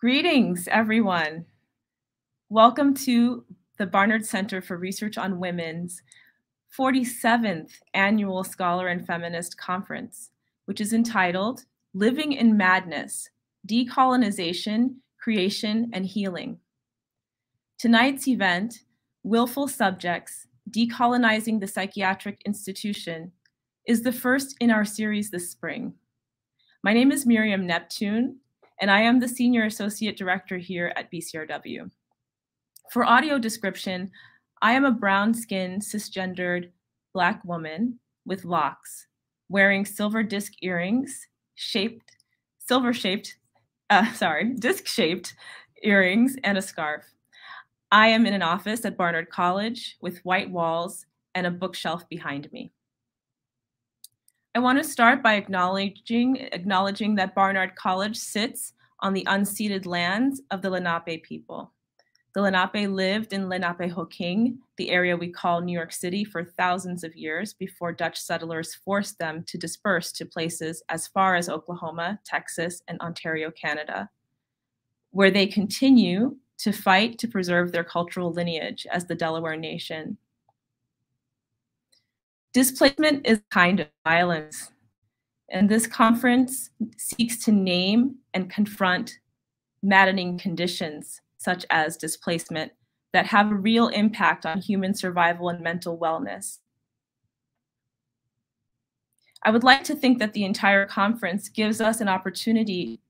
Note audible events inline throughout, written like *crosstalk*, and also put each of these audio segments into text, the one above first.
Greetings, everyone. Welcome to the Barnard Center for Research on Women's 47th Annual Scholar and Feminist Conference, which is entitled Living in Madness Decolonization, Creation, and Healing. Tonight's event, Willful Subjects Decolonizing the Psychiatric Institution, is the first in our series this spring. My name is Miriam Neptune, and I am the Senior Associate Director here at BCRW. For audio description, I am a brown skinned, cisgendered Black woman with locks, wearing silver disc earrings, shaped, silver shaped, *laughs* uh, sorry, disc shaped earrings, and a scarf. I am in an office at Barnard College with white walls and a bookshelf behind me. I want to start by acknowledging, acknowledging that Barnard College sits on the unceded lands of the Lenape people. The Lenape lived in Lenapehoking, the area we call New York City, for thousands of years before Dutch settlers forced them to disperse to places as far as Oklahoma, Texas, and Ontario, Canada, where they continue to fight to preserve their cultural lineage as the Delaware Nation Displacement is a kind of violence, and this conference seeks to name and confront maddening conditions such as displacement that have a real impact on human survival and mental wellness. I would like to think that the entire conference gives us an opportunity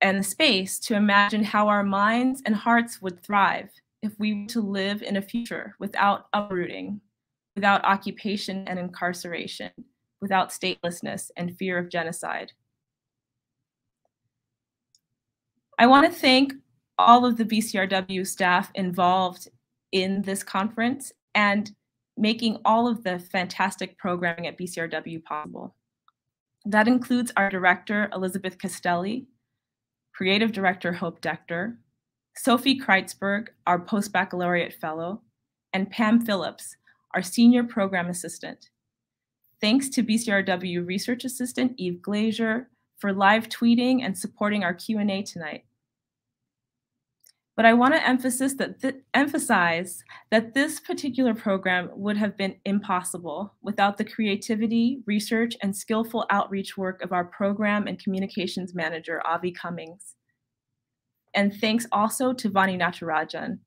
and a space to imagine how our minds and hearts would thrive if we were to live in a future without uprooting without occupation and incarceration, without statelessness and fear of genocide. I want to thank all of the BCRW staff involved in this conference and making all of the fantastic programming at BCRW possible. That includes our director, Elizabeth Castelli, creative director, Hope Decter, Sophie Kreitzberg, our post-baccalaureate fellow, and Pam Phillips, our senior program assistant. Thanks to BCRW research assistant Eve Glazier for live tweeting and supporting our Q&A tonight. But I want to emphasize that, th emphasize that this particular program would have been impossible without the creativity, research, and skillful outreach work of our program and communications manager, Avi Cummings. And thanks also to Vani Natarajan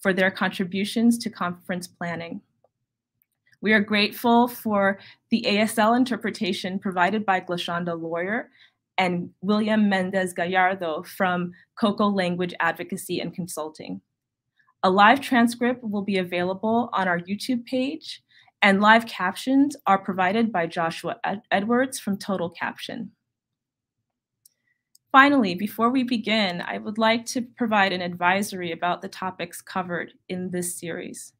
for their contributions to conference planning. We are grateful for the ASL interpretation provided by Glashonda Lawyer and William Mendez Gallardo from Coco Language Advocacy and Consulting. A live transcript will be available on our YouTube page, and live captions are provided by Joshua Ed Edwards from Total Caption. Finally, before we begin, I would like to provide an advisory about the topics covered in this series.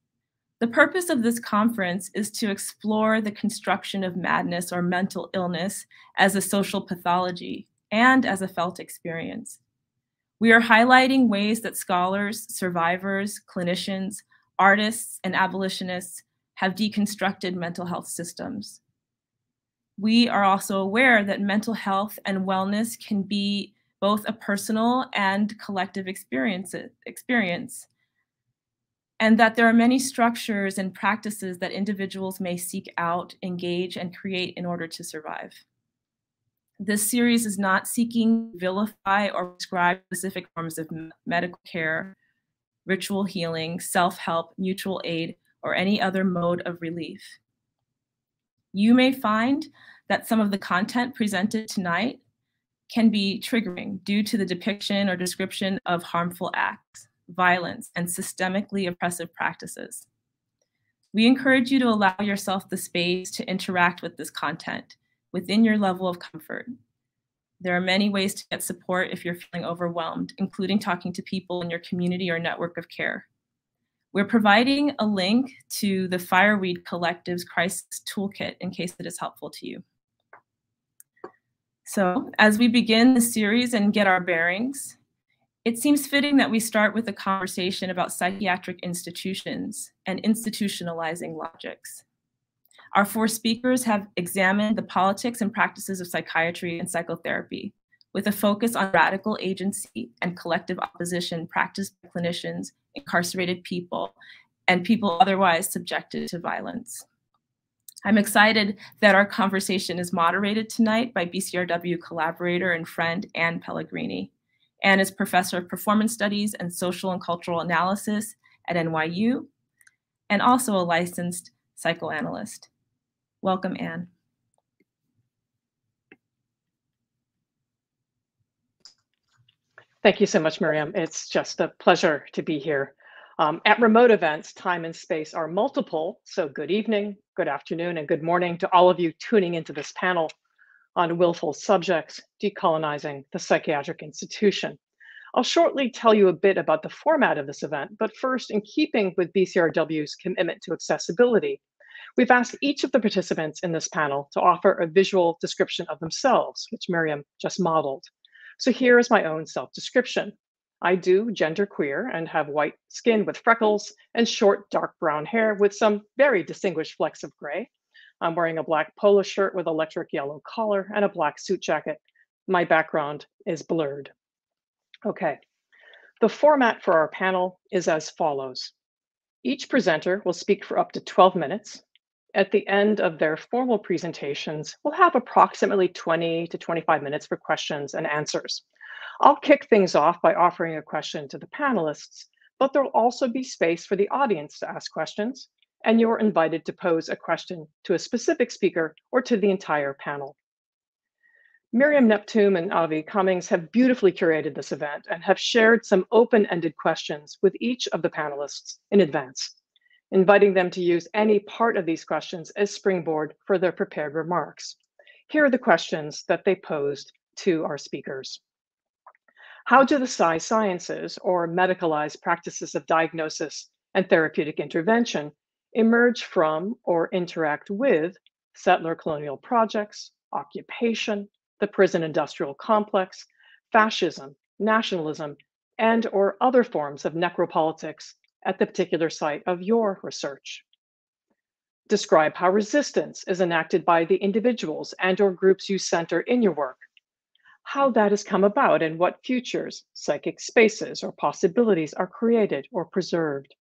The purpose of this conference is to explore the construction of madness or mental illness as a social pathology and as a felt experience. We are highlighting ways that scholars, survivors, clinicians, artists, and abolitionists have deconstructed mental health systems. We are also aware that mental health and wellness can be both a personal and collective experience, experience and that there are many structures and practices that individuals may seek out, engage, and create in order to survive. This series is not seeking to vilify or prescribe specific forms of medical care, ritual healing, self-help, mutual aid, or any other mode of relief. You may find that some of the content presented tonight can be triggering due to the depiction or description of harmful acts violence, and systemically oppressive practices. We encourage you to allow yourself the space to interact with this content within your level of comfort. There are many ways to get support if you're feeling overwhelmed, including talking to people in your community or network of care. We're providing a link to the Fireweed Collective's Crisis Toolkit in case it is helpful to you. So as we begin the series and get our bearings, it seems fitting that we start with a conversation about psychiatric institutions and institutionalizing logics. Our four speakers have examined the politics and practices of psychiatry and psychotherapy with a focus on radical agency and collective opposition practiced by clinicians, incarcerated people, and people otherwise subjected to violence. I'm excited that our conversation is moderated tonight by BCRW collaborator and friend Ann Pellegrini. Ann is professor of performance studies and social and cultural analysis at NYU, and also a licensed psychoanalyst. Welcome, Ann. Thank you so much, Miriam. It's just a pleasure to be here. Um, at remote events, time and space are multiple. So good evening, good afternoon, and good morning to all of you tuning into this panel on willful subjects, decolonizing the psychiatric institution. I'll shortly tell you a bit about the format of this event, but first, in keeping with BCRW's commitment to accessibility, we've asked each of the participants in this panel to offer a visual description of themselves, which Miriam just modeled. So here is my own self-description. I do genderqueer and have white skin with freckles and short dark brown hair with some very distinguished flecks of gray. I'm wearing a black polo shirt with electric yellow collar and a black suit jacket. My background is blurred. Okay, the format for our panel is as follows. Each presenter will speak for up to 12 minutes. At the end of their formal presentations, we'll have approximately 20 to 25 minutes for questions and answers. I'll kick things off by offering a question to the panelists, but there'll also be space for the audience to ask questions, and you're invited to pose a question to a specific speaker or to the entire panel. Miriam Neptune and Avi Cummings have beautifully curated this event and have shared some open-ended questions with each of the panelists in advance, inviting them to use any part of these questions as springboard for their prepared remarks. Here are the questions that they posed to our speakers. How do the psy sciences, or medicalized practices of diagnosis and therapeutic intervention, emerge from or interact with settler colonial projects, occupation, the prison industrial complex, fascism, nationalism, and or other forms of necropolitics at the particular site of your research. Describe how resistance is enacted by the individuals and or groups you center in your work how that has come about and what futures, psychic spaces, or possibilities are created or preserved.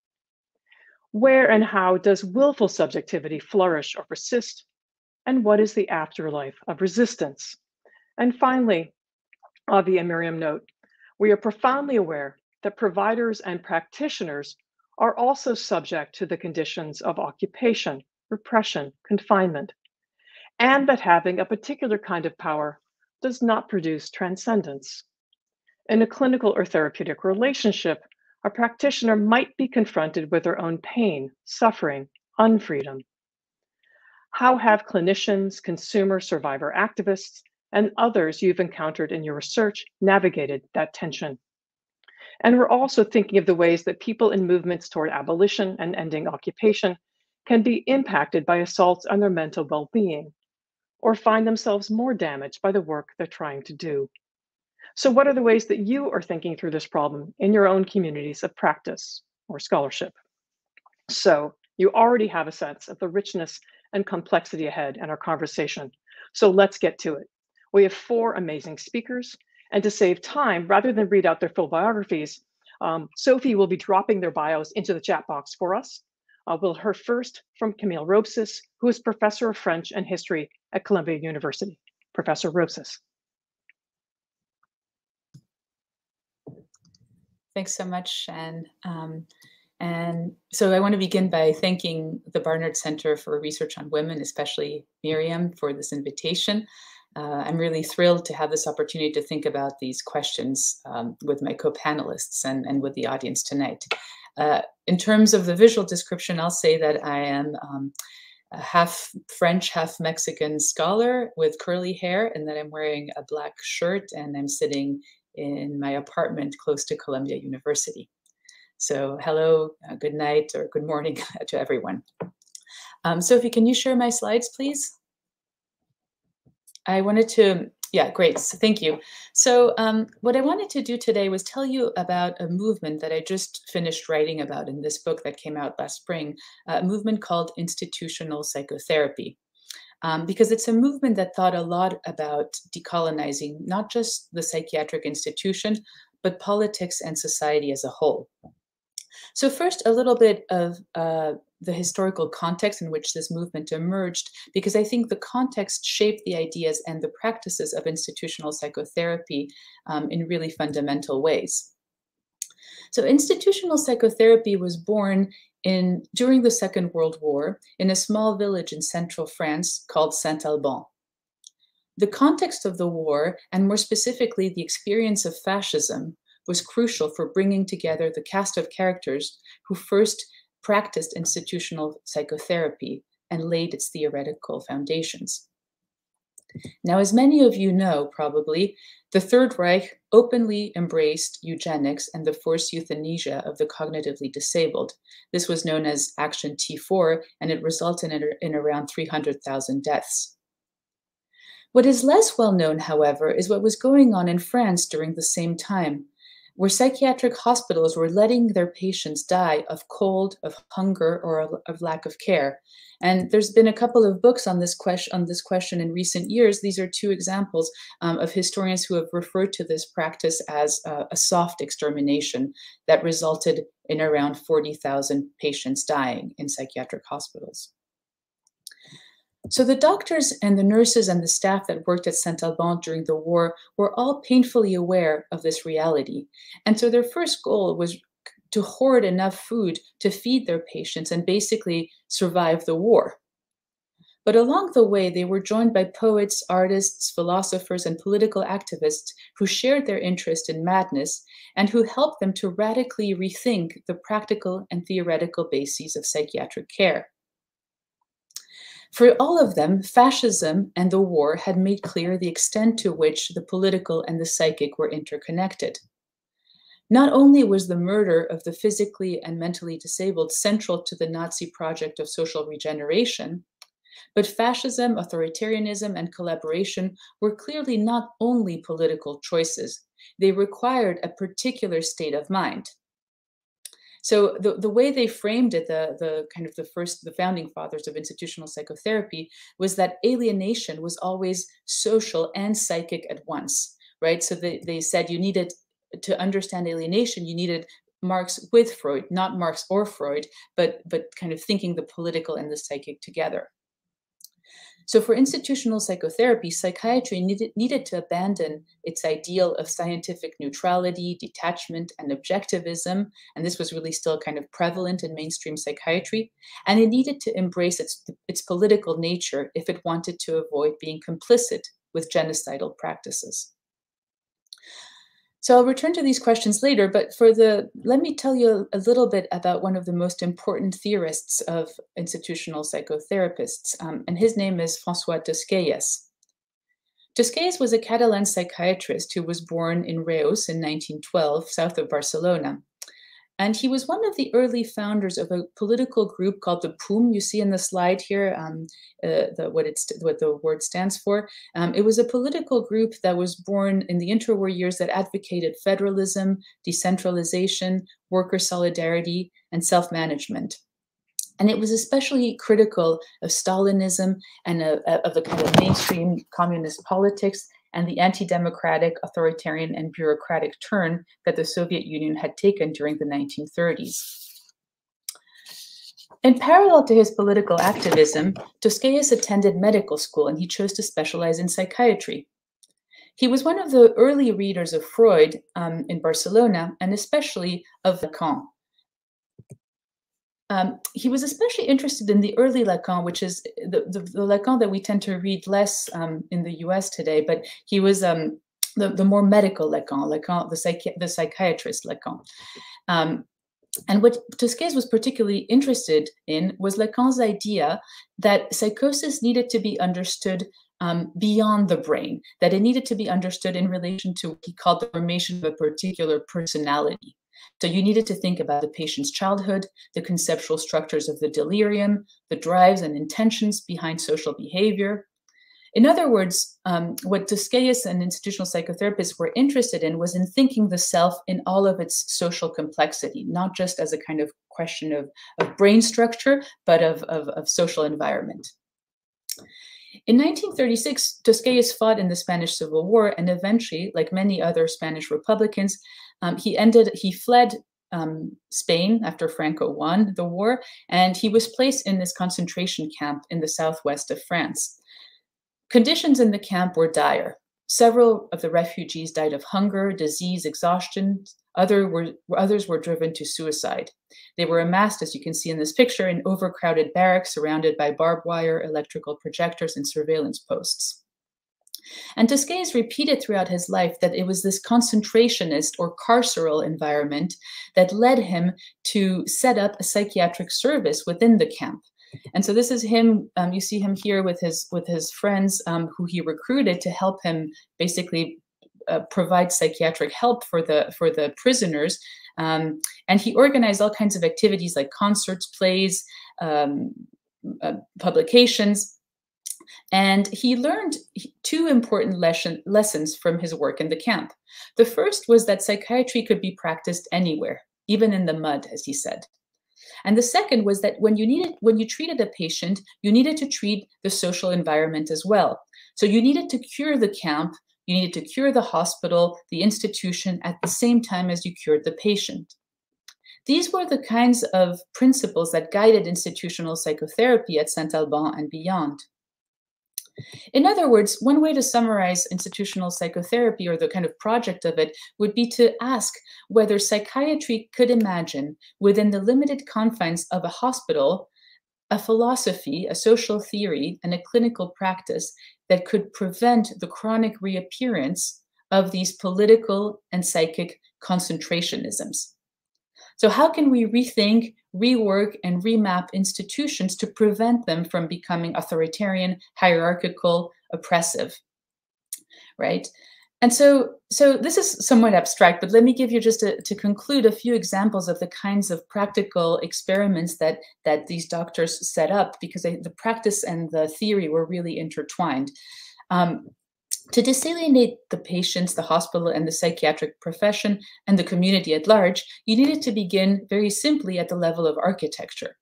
Where and how does willful subjectivity flourish or persist? And what is the afterlife of resistance? And finally, Avi and Miriam note, we are profoundly aware that providers and practitioners are also subject to the conditions of occupation, repression, confinement, and that having a particular kind of power does not produce transcendence. In a clinical or therapeutic relationship, a practitioner might be confronted with their own pain, suffering, unfreedom. How have clinicians, consumer survivor activists, and others you've encountered in your research navigated that tension? And we're also thinking of the ways that people in movements toward abolition and ending occupation can be impacted by assaults on their mental well being, or find themselves more damaged by the work they're trying to do. So, what are the ways that you are thinking through this problem in your own communities of practice or scholarship? So, you already have a sense of the richness and complexity ahead in our conversation. So, let's get to it. We have four amazing speakers, and to save time, rather than read out their full biographies, um, Sophie will be dropping their bios into the chat box for us. Uh, we'll hear first from Camille Robcis, who is professor of French and history at Columbia University. Professor Robcis. Thanks so much, Shan. Um, and so I want to begin by thanking the Barnard Center for Research on Women, especially Miriam, for this invitation. Uh, I'm really thrilled to have this opportunity to think about these questions um, with my co-panelists and, and with the audience tonight. Uh, in terms of the visual description, I'll say that I am um, a half French, half Mexican scholar with curly hair, and that I'm wearing a black shirt and I'm sitting in my apartment close to Columbia University. So, hello, uh, good night, or good morning *laughs* to everyone. Um, Sophie, can you share my slides, please? I wanted to yeah, great. So thank you. So um, what I wanted to do today was tell you about a movement that I just finished writing about in this book that came out last spring, a movement called institutional psychotherapy. Um, because it's a movement that thought a lot about decolonizing not just the psychiatric institution, but politics and society as a whole. So, first, a little bit of uh, the historical context in which this movement emerged, because I think the context shaped the ideas and the practices of institutional psychotherapy um, in really fundamental ways. So, institutional psychotherapy was born in during the Second World War in a small village in central France called Saint Alban. The context of the war, and more specifically the experience of fascism, was crucial for bringing together the cast of characters who first practiced institutional psychotherapy and laid its theoretical foundations. Now, as many of you know, probably, the Third Reich openly embraced eugenics and the forced euthanasia of the cognitively disabled. This was known as Action T4, and it resulted in, in around 300,000 deaths. What is less well known, however, is what was going on in France during the same time, where psychiatric hospitals were letting their patients die of cold, of hunger, or of lack of care. And there's been a couple of books on this question on this question in recent years. These are two examples um, of historians who have referred to this practice as uh, a soft extermination that resulted in around 40,000 patients dying in psychiatric hospitals. So the doctors and the nurses and the staff that worked at Saint Alban during the war were all painfully aware of this reality. And so their first goal was to hoard enough food to feed their patients and basically survive the war. But along the way, they were joined by poets, artists, philosophers, and political activists who shared their interest in madness and who helped them to radically rethink the practical and theoretical bases of psychiatric care. For all of them, fascism and the war had made clear the extent to which the political and the psychic were interconnected. Not only was the murder of the physically and mentally disabled central to the Nazi project of social regeneration, but fascism, authoritarianism, and collaboration were clearly not only political choices, they required a particular state of mind. So the, the way they framed it, the, the kind of the first, the founding fathers of institutional psychotherapy, was that alienation was always social and psychic at once, right? So they, they said you needed to understand alienation, you needed Marx with Freud, not Marx or Freud, but but kind of thinking the political and the psychic together. So, for institutional psychotherapy, psychiatry needed, needed to abandon its ideal of scientific neutrality, detachment, and objectivism. And this was really still kind of prevalent in mainstream psychiatry. And it needed to embrace its, its political nature if it wanted to avoid being complicit with genocidal practices. So I'll return to these questions later, but for the, let me tell you a little bit about one of the most important theorists of institutional psychotherapists, um, and his name is François Tosquelles. Tosquelles was a Catalan psychiatrist who was born in Reus in 1912, south of Barcelona. And he was one of the early founders of a political group called the POUM. You see in the slide here um, uh, the, what, it's, what the word stands for. Um, it was a political group that was born in the interwar years that advocated federalism, decentralization, worker solidarity, and self management. And it was especially critical of Stalinism and of, of the kind of mainstream communist politics and the anti democratic, authoritarian, and bureaucratic turn that the Soviet Union had taken during the 1930s. In parallel to his political activism, Tosquelles attended medical school and he chose to specialize in psychiatry. He was one of the early readers of Freud um, in Barcelona and especially of Lacan. Um, he was especially interested in the early Lacan, which is the, the, the Lacan that we tend to read less um, in the US today, but he was um, the, the more medical Lacan, Lacan the, psychi- the psychiatrist Lacan. Um, and what Tosquelles was particularly interested in was Lacan's idea that psychosis needed to be understood um, beyond the brain, that it needed to be understood in relation to what he called the formation of a particular personality. So you needed to think about the patient's childhood, the conceptual structures of the delirium, the drives and intentions behind social behavior. In other words, um, what Tosquelles and institutional psychotherapists were interested in was in thinking the self in all of its social complexity, not just as a kind of question of, of brain structure, but of, of, of social environment. In 1936, Tosquelles fought in the Spanish Civil War, and eventually, like many other Spanish Republicans, um, he ended. He fled um, Spain after Franco won the war, and he was placed in this concentration camp in the southwest of France. Conditions in the camp were dire. Several of the refugees died of hunger, disease, exhaustion. Other were, others were driven to suicide. They were amassed, as you can see in this picture, in overcrowded barracks surrounded by barbed wire, electrical projectors, and surveillance posts. And Tosquelles repeated throughout his life that it was this concentrationist or carceral environment that led him to set up a psychiatric service within the camp. And so this is him. Um, you see him here with his with his friends um, who he recruited to help him basically uh, provide psychiatric help for the for the prisoners. Um, and he organized all kinds of activities like concerts, plays, um, uh, publications, and he learned two important lesson, lessons from his work in the camp. The first was that psychiatry could be practiced anywhere, even in the mud, as he said. And the second was that when you needed, when you treated a patient, you needed to treat the social environment as well. So you needed to cure the camp, you needed to cure the hospital, the institution at the same time as you cured the patient. These were the kinds of principles that guided institutional psychotherapy at Saint Alban and beyond. In other words, one way to summarize institutional psychotherapy or the kind of project of it would be to ask whether psychiatry could imagine, within the limited confines of a hospital, a philosophy, a social theory, and a clinical practice that could prevent the chronic reappearance of these political and psychic concentrationisms. So, how can we rethink, rework, and remap institutions to prevent them from becoming authoritarian, hierarchical, oppressive? Right? And so, so this is somewhat abstract, but let me give you just a, to conclude a few examples of the kinds of practical experiments that that these doctors set up, because they, the practice and the theory were really intertwined. Um, to designate the patients, the hospital, and the psychiatric profession, and the community at large, you needed to begin very simply at the level of architecture.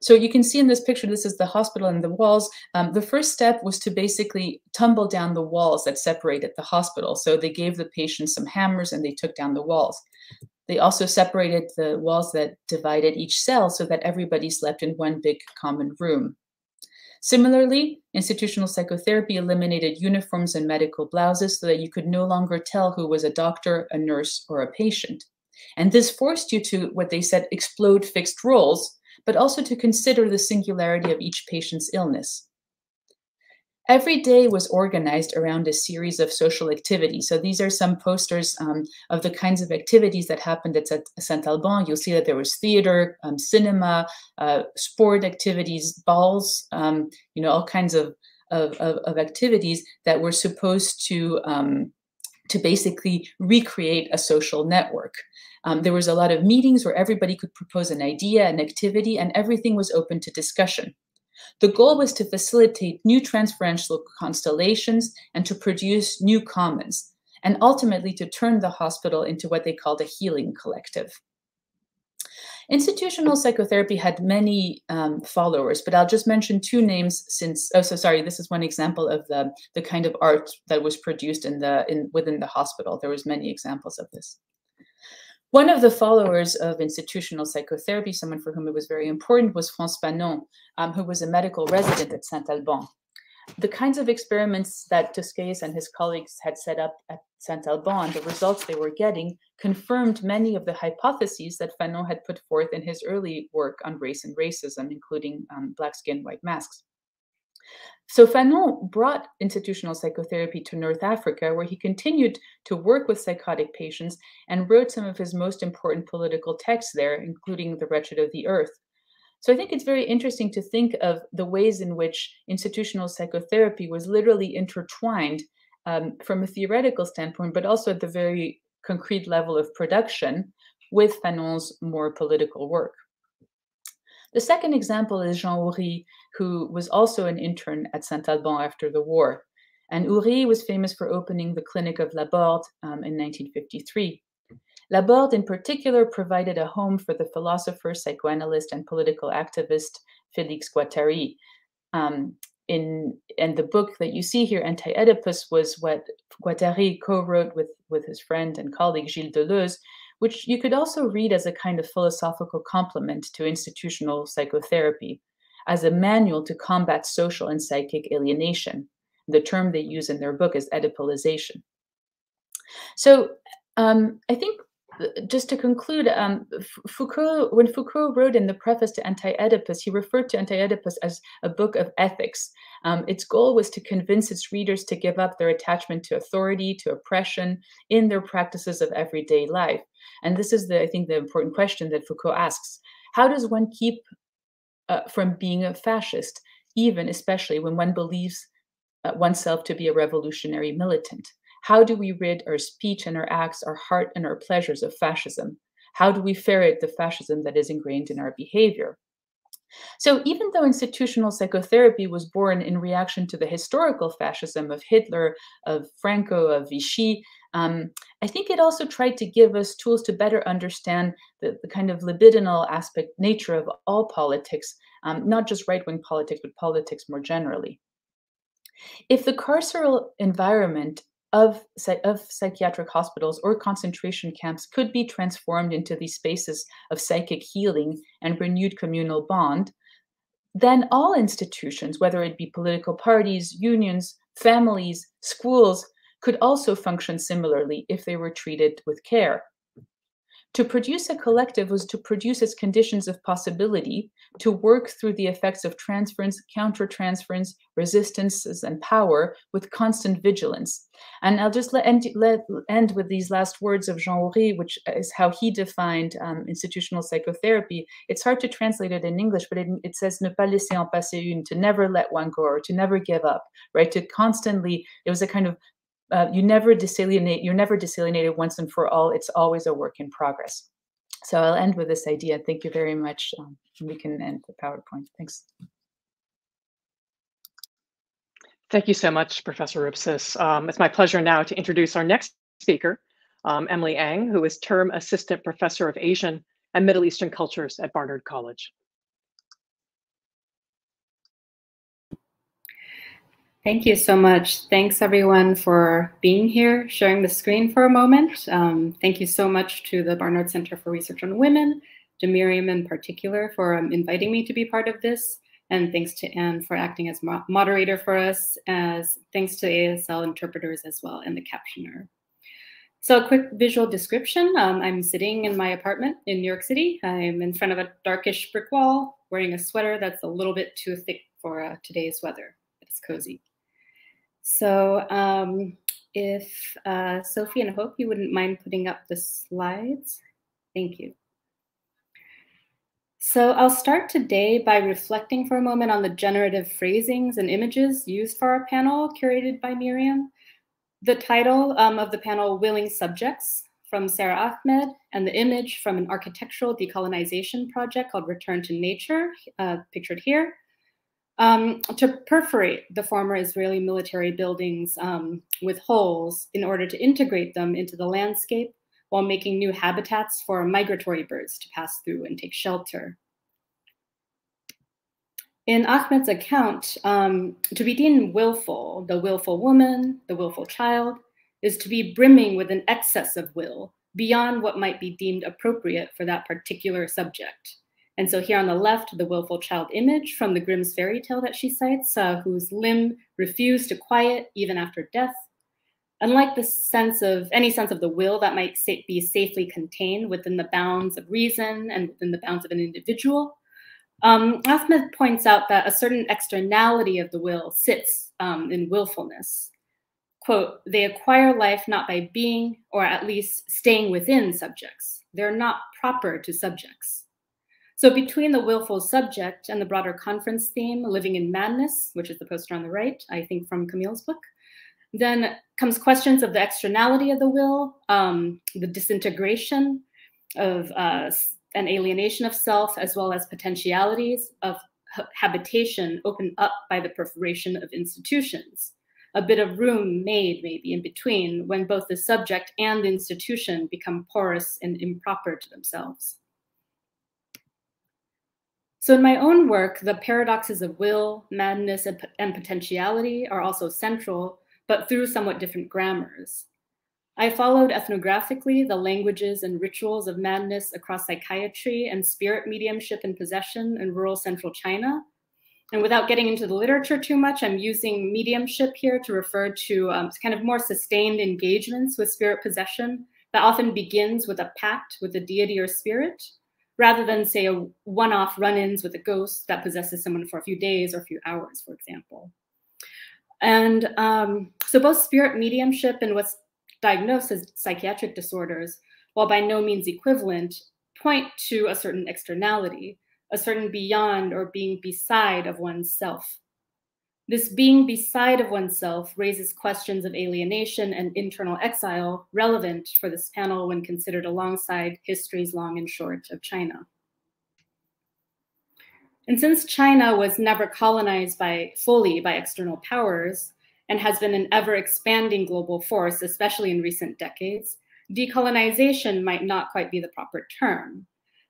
So you can see in this picture, this is the hospital and the walls. Um, the first step was to basically tumble down the walls that separated the hospital. So they gave the patients some hammers and they took down the walls. They also separated the walls that divided each cell so that everybody slept in one big common room. Similarly, institutional psychotherapy eliminated uniforms and medical blouses so that you could no longer tell who was a doctor, a nurse, or a patient. And this forced you to, what they said, explode fixed roles, but also to consider the singularity of each patient's illness. Every day was organized around a series of social activities. So these are some posters um, of the kinds of activities that happened at Saint Alban. You'll see that there was theater, um, cinema, uh, sport activities, balls, um, you know, all kinds of, of, of, of, activities that were supposed to um, to basically recreate a social network. Um, there was a lot of meetings where everybody could propose an idea, an activity, and everything was open to discussion. The goal was to facilitate new transferential constellations and to produce new commons, and ultimately to turn the hospital into what they called a healing collective. Institutional psychotherapy had many um, followers, but I'll just mention two names since, oh, so sorry, this is one example of the, the kind of art that was produced in the, in, within the hospital. There was many examples of this. One of the followers of institutional psychotherapy, someone for whom it was very important, was Frantz Fanon, um, who was a medical resident at Saint Alban. The kinds of experiments that Tosquelles and his colleagues had set up at Saint Alban, the results they were getting, confirmed many of the hypotheses that Fanon had put forth in his early work on race and racism, including um, black skin, white masks. So Fanon brought institutional psychotherapy to North Africa, where he continued to work with psychotic patients and wrote some of his most important political texts there, including The Wretched of the Earth. So I think it's very interesting to think of the ways in which institutional psychotherapy was literally intertwined um, from a theoretical standpoint, but also at the very concrete level of production with Fanon's more political work. The second example is Jean Oury, who was also an intern at Saint Alban after the war. And Oury was famous for opening the clinic of La Borde um, in 1953. La Borde, in particular, provided a home for the philosopher, psychoanalyst, and political activist Félix Guattari. Um, in and the book that you see here, Anti-Oedipus, was what Guattari co-wrote with, with his friend and colleague Gilles Deleuze, which you could also read as a kind of philosophical complement to institutional psychotherapy, as a manual to combat social and psychic alienation. The term they use in their book is Oedipalization. So um, I think just to conclude, um, Foucault, when Foucault wrote in the preface to Anti-Oedipus, he referred to Anti-Oedipus as a book of ethics. Um, its goal was to convince its readers to give up their attachment to authority, to oppression in their practices of everyday life. And this is, the, I think, the important question that Foucault asks. How does one keep uh, from being a fascist, even especially when one believes uh, oneself to be a revolutionary militant? How do we rid our speech and our acts, our heart and our pleasures of fascism? How do we ferret the fascism that is ingrained in our behavior? So, even though institutional psychotherapy was born in reaction to the historical fascism of Hitler, of Franco, of Vichy, um, I think it also tried to give us tools to better understand the, the kind of libidinal aspect nature of all politics, um, not just right wing politics, but politics more generally. If the carceral environment of, of psychiatric hospitals or concentration camps could be transformed into these spaces of psychic healing and renewed communal bond, then all institutions, whether it be political parties, unions, families, schools, could also function similarly if they were treated with care. To produce a collective was to produce its conditions of possibility, to work through the effects of transference, countertransference, resistances, and power with constant vigilance. And I'll just let end, let, end with these last words of Jean Oury, which is how he defined um, institutional psychotherapy. It's hard to translate it in English, but it, it says ne pas laisser en passer une, to never let one go, or to never give up, right? To constantly, it was a kind of uh, you never desalienate, you're never desalienated once and for all. It's always a work in progress. So I'll end with this idea. Thank you very much. Um, we can end the PowerPoint. Thanks. Thank you so much, Professor Robcis. Um, it's my pleasure now to introduce our next speaker, um, Emily Ng, who is Term Assistant Professor of Asian and Middle Eastern Cultures at Barnard College. Thank you so much. Thanks everyone for being here, sharing the screen for a moment. Um, thank you so much to the Barnard Center for Research on Women, to Miriam in particular for um, inviting me to be part of this. And thanks to Ann for acting as mo moderator for us, as thanks to ASL interpreters as well and the captioner. So a quick visual description. Um, I'm sitting in my apartment in New York City. I'm in front of a darkish brick wall, wearing a sweater that's a little bit too thick for uh, today's weather. It's cozy. So um, if uh, Sophie and Hope, you wouldn't mind putting up the slides. Thank you. So I'll start today by reflecting for a moment on the generative phrasings and images used for our panel curated by Miriam. The title um, of the panel, Willing Subjects, from Sara Ahmed, and the image from an architectural decolonization project called Return to Nature, uh, pictured here, um, to perforate the former Israeli military buildings um, with holes in order to integrate them into the landscape while making new habitats for migratory birds to pass through and take shelter. In Ahmed's account, um, to be deemed willful, the willful woman, the willful child, is to be brimming with an excess of will beyond what might be deemed appropriate for that particular subject. And so here on the left, the willful child image from the Grimm's fairy tale that she cites, uh, whose limb refused to quiet even after death. Unlike the sense of any sense of the will that might be safely contained within the bounds of reason and within the bounds of an individual, um, points out that a certain externality of the will sits um, in willfulness. Quote, they acquire life not by being or at least staying within subjects. They're not proper to subjects. So between the willful subject and the broader conference theme, Living in Madness, which is the poster on the right, I think from Camille's book, then comes questions of the externality of the will, um, the disintegration of uh, an alienation of self, as well as potentialities of habitation opened up by the perforation of institutions. A bit of room made maybe in between when both the subject and the institution become porous and improper to themselves. So in my own work, the paradoxes of will, madness, and, and potentiality are also central, but through somewhat different grammars. I followed ethnographically the languages and rituals of madness across psychiatry and spirit mediumship and possession in rural central China. And without getting into the literature too much, I'm using mediumship here to refer to um, kind of more sustained engagements with spirit possession that often begins with a pact with a deity or spirit, rather than, say, a one off run ins with a ghost that possesses someone for a few days or a few hours, for example. And um, so both spirit mediumship and what's diagnosed as psychiatric disorders, while by no means equivalent, point to a certain externality, a certain beyond or being beside of oneself. This being beside of oneself raises questions of alienation and internal exile relevant for this panel when considered alongside histories long and short of China. And since China was never colonized by fully by external powers, and has been an ever expanding global force, especially in recent decades, decolonization might not quite be the proper term.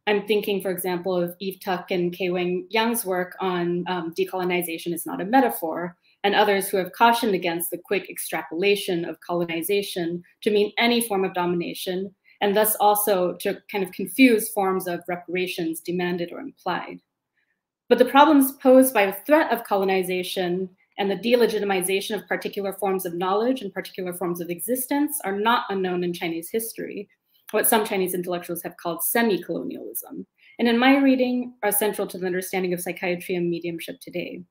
I'm thinking, for example, of Eve Tuck and K. Wayne Yang's work on um, decolonization is not a metaphor, and others who have cautioned against the quick extrapolation of colonization to mean any form of domination, and thus also to kind of confuse forms of reparations demanded or implied. But the problems posed by the threat of colonization and the delegitimization of particular forms of knowledge and particular forms of existence are not unknown in Chinese history, what some Chinese intellectuals have called semi-colonialism, and in my reading are central to the understanding of psychiatry and mediumship today.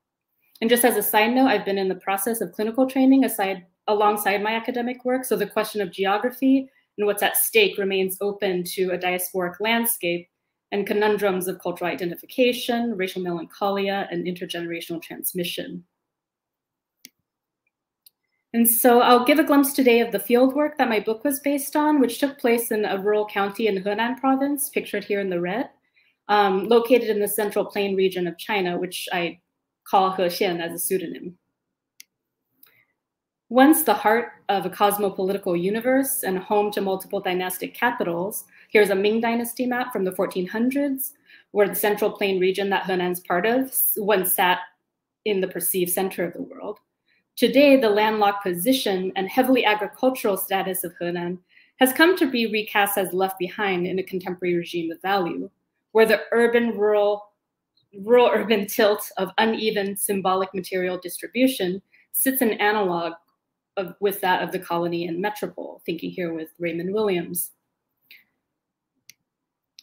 And just as a side note, I've been in the process of clinical training aside alongside my academic work, so the question of geography and what's at stake remains open to a diasporic landscape and conundrums of cultural identification, racial melancholia, and intergenerational transmission. And so I'll give a glimpse today of the fieldwork that my book was based on, which took place in a rural county in Henan province, pictured here in the red, um, located in the central plain region of China, which I call Hexian as a pseudonym. Once the heart of a cosmopolitical universe and home to multiple dynastic capitals, here's a Ming Dynasty map from the 1400s, where the central plain region that Henan's part of once sat in the perceived center of the world. Today, the landlocked position and heavily agricultural status of Henan has come to be recast as left behind in a contemporary regime of value, where the urban rural rural urban tilt of uneven symbolic material distribution sits in analog of, with that of the colony and metropole, thinking here with Raymond Williams.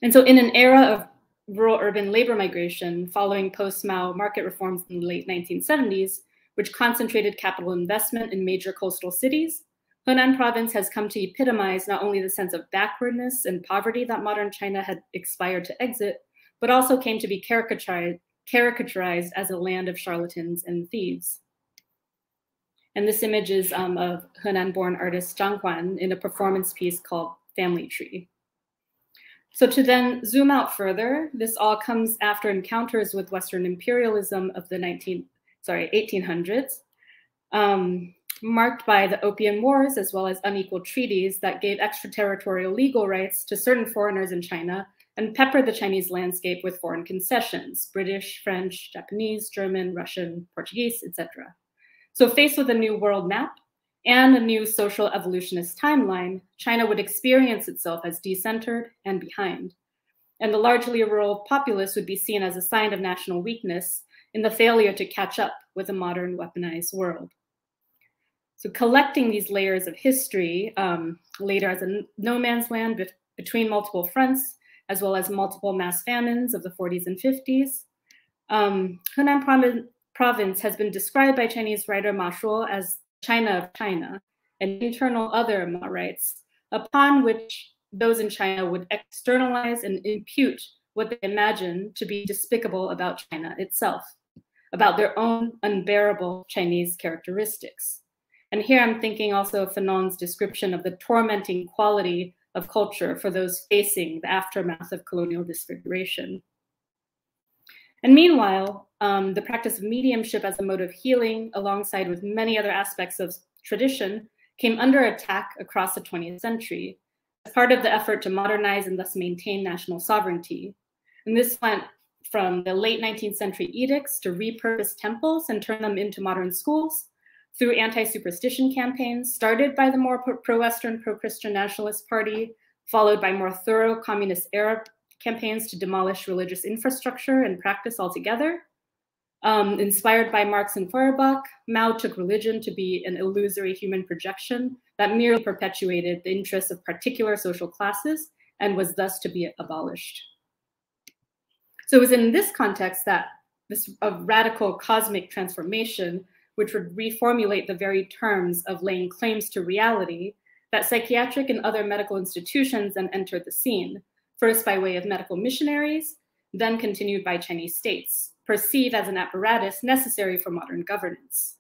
And so in an era of rural urban labor migration following post-Mao market reforms in the late 1970s, which concentrated capital investment in major coastal cities, Henan province has come to epitomize not only the sense of backwardness and poverty that modern China had expired to exit, but also came to be caricaturized as a land of charlatans and thieves. And this image is um, of Henan-born artist Zhang Huan in a performance piece called Family Tree. So to then zoom out further, this all comes after encounters with Western imperialism of the 19, sorry, 1800s, um, marked by the Opium Wars as well as unequal treaties that gave extraterritorial legal rights to certain foreigners in China and peppered the Chinese landscape with foreign concessions, British, French, Japanese, German, Russian, Portuguese, etc. So faced with a new world map and a new social evolutionist timeline, China would experience itself as decentered and behind. And the largely rural populace would be seen as a sign of national weakness in the failure to catch up with a modern weaponized world. So collecting these layers of history um, later as a no man's land be between multiple fronts, as well as multiple mass famines of the 40s and 50s. Um, Henan province has been described by Chinese writer Ma Shuo as China of China, and internal other Ma writes, upon which those in China would externalize and impute what they imagine to be despicable about China itself about their own unbearable Chinese characteristics. And here I'm thinking also of Fanon's description of the tormenting quality of culture for those facing the aftermath of colonial disfiguration. And meanwhile, um, the practice of mediumship as a mode of healing, alongside with many other aspects of tradition, came under attack across the 20th century as part of the effort to modernize and thus maintain national sovereignty. And this went from the late 19th century edicts to repurpose temples and turn them into modern schools, through anti-superstition campaigns started by the more pro-Western, pro-Christian Nationalist Party, followed by more thorough communist Arab campaigns to demolish religious infrastructure and practice altogether. Um, inspired by Marx and Feuerbach, Mao took religion to be an illusory human projection that merely perpetuated the interests of particular social classes and was thus to be abolished. So it was in this context that this radical cosmic transformation, which would reformulate the very terms of laying claims to reality, that psychiatric and other medical institutions then entered the scene, first by way of medical missionaries, then continued by Chinese states, perceived as an apparatus necessary for modern governance.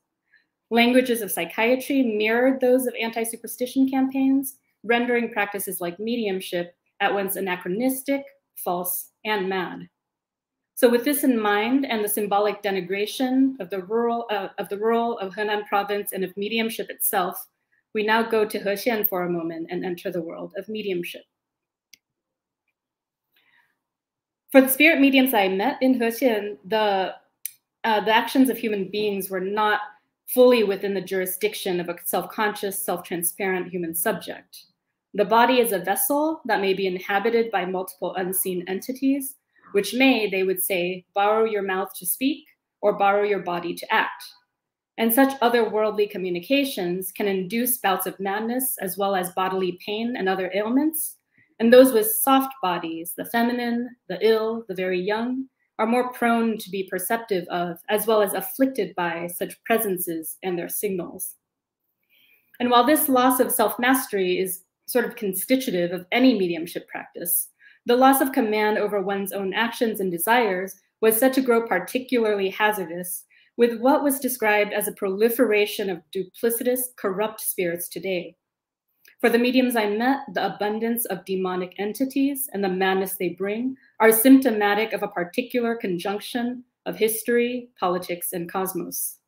Languages of psychiatry mirrored those of anti-superstition campaigns, rendering practices like mediumship at once anachronistic, false, and mad. So with this in mind and the symbolic denigration of the rural uh, of the rural of Henan province and of mediumship itself, we now go to Hexian for a moment and enter the world of mediumship. For the spirit mediums I met in Hexian, the uh, the actions of human beings were not fully within the jurisdiction of a self-conscious, self-transparent human subject. The body is a vessel that may be inhabited by multiple unseen entities, which may, they would say, borrow your mouth to speak or borrow your body to act. And such otherworldly communications can induce bouts of madness as well as bodily pain and other ailments. And those with soft bodies, the feminine, the ill, the very young, are more prone to be perceptive of, as well as afflicted by, such presences and their signals. And while this loss of self mastery is sort of constitutive of any mediumship practice. The loss of command over one's own actions and desires was said to grow particularly hazardous with what was described as a proliferation of duplicitous, corrupt spirits today. For the mediums I met, the abundance of demonic entities and the madness they bring are symptomatic of a particular conjunction of history, politics, and cosmos.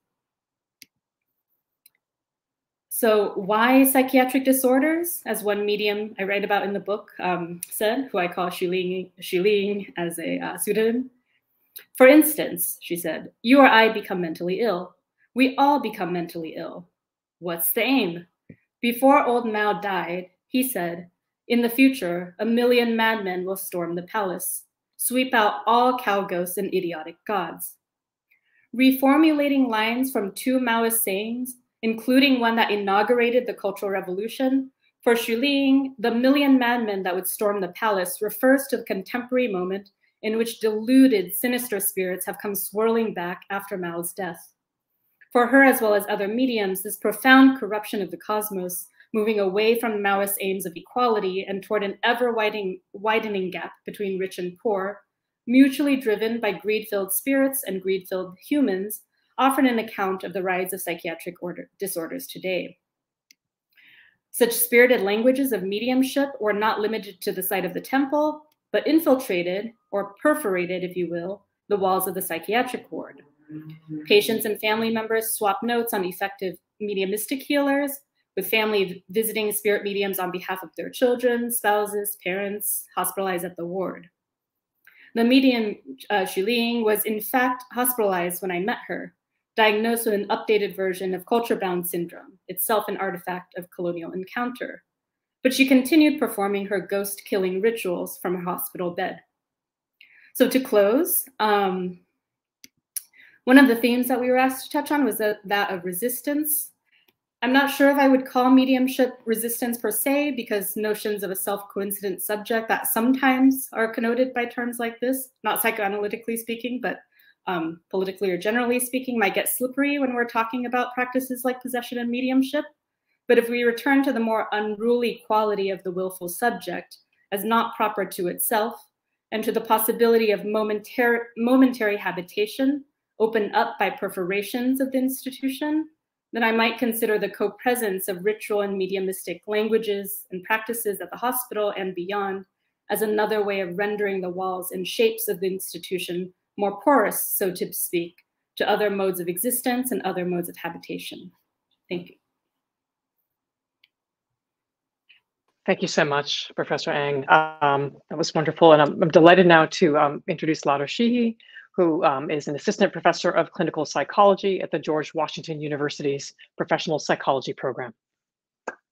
So, why psychiatric disorders? As one medium I write about in the book um, said, who I call Xuling, Xuling as a uh, pseudonym. For instance, she said, you or I become mentally ill. We all become mentally ill. What's the aim? Before old Mao died, he said, in the future, a million madmen will storm the palace, sweep out all cow ghosts and idiotic gods. Reformulating lines from two Maoist sayings including one that inaugurated the Cultural Revolution. For Xuling, the million madmen that would storm the palace refers to the contemporary moment in which deluded, sinister spirits have come swirling back after Mao's death. For her, as well as other mediums, this profound corruption of the cosmos, moving away from Maoist aims of equality and toward an ever widening, gap between rich and poor, mutually driven by greed filled spirits and greed filled humans, often an account of the rise of psychiatric order, disorders today. Such spirited languages of mediumship were not limited to the site of the temple, but infiltrated, or perforated, if you will, the walls of the psychiatric ward. Patients and family members swap notes on effective mediumistic healers, with family visiting spirit mediums on behalf of their children, spouses, parents, hospitalized at the ward. The medium, uh, was in fact hospitalized when I met her, diagnosed with an updated version of culture bound syndrome, itself an artifact of colonial encounter. But she continued performing her ghost killing rituals from her hospital bed. So, to close, um, one of the themes that we were asked to touch on was that, that of resistance. I'm not sure if I would call mediumship resistance per se, because notions of a self coincident subject that sometimes are connoted by terms like this, not psychoanalytically speaking, but um, politically or generally speaking, might get slippery when we're talking about practices like possession and mediumship. But if we return to the more unruly quality of the willful subject as not proper to itself, and to the possibility of momentary, momentary habitation opened up by perforations of the institution, then I might consider the co-presence of ritual and mediumistic languages and practices at the hospital and beyond as another way of rendering the walls and shapes of the institution more porous, so to speak, to other modes of existence and other modes of habitation. Thank you. Thank you so much, Professor Ng. Um, that was wonderful. And I'm, I'm delighted now to um, introduce Lara Sheehi, who um, is an assistant professor of clinical psychology at the George Washington University's Professional Psychology Program.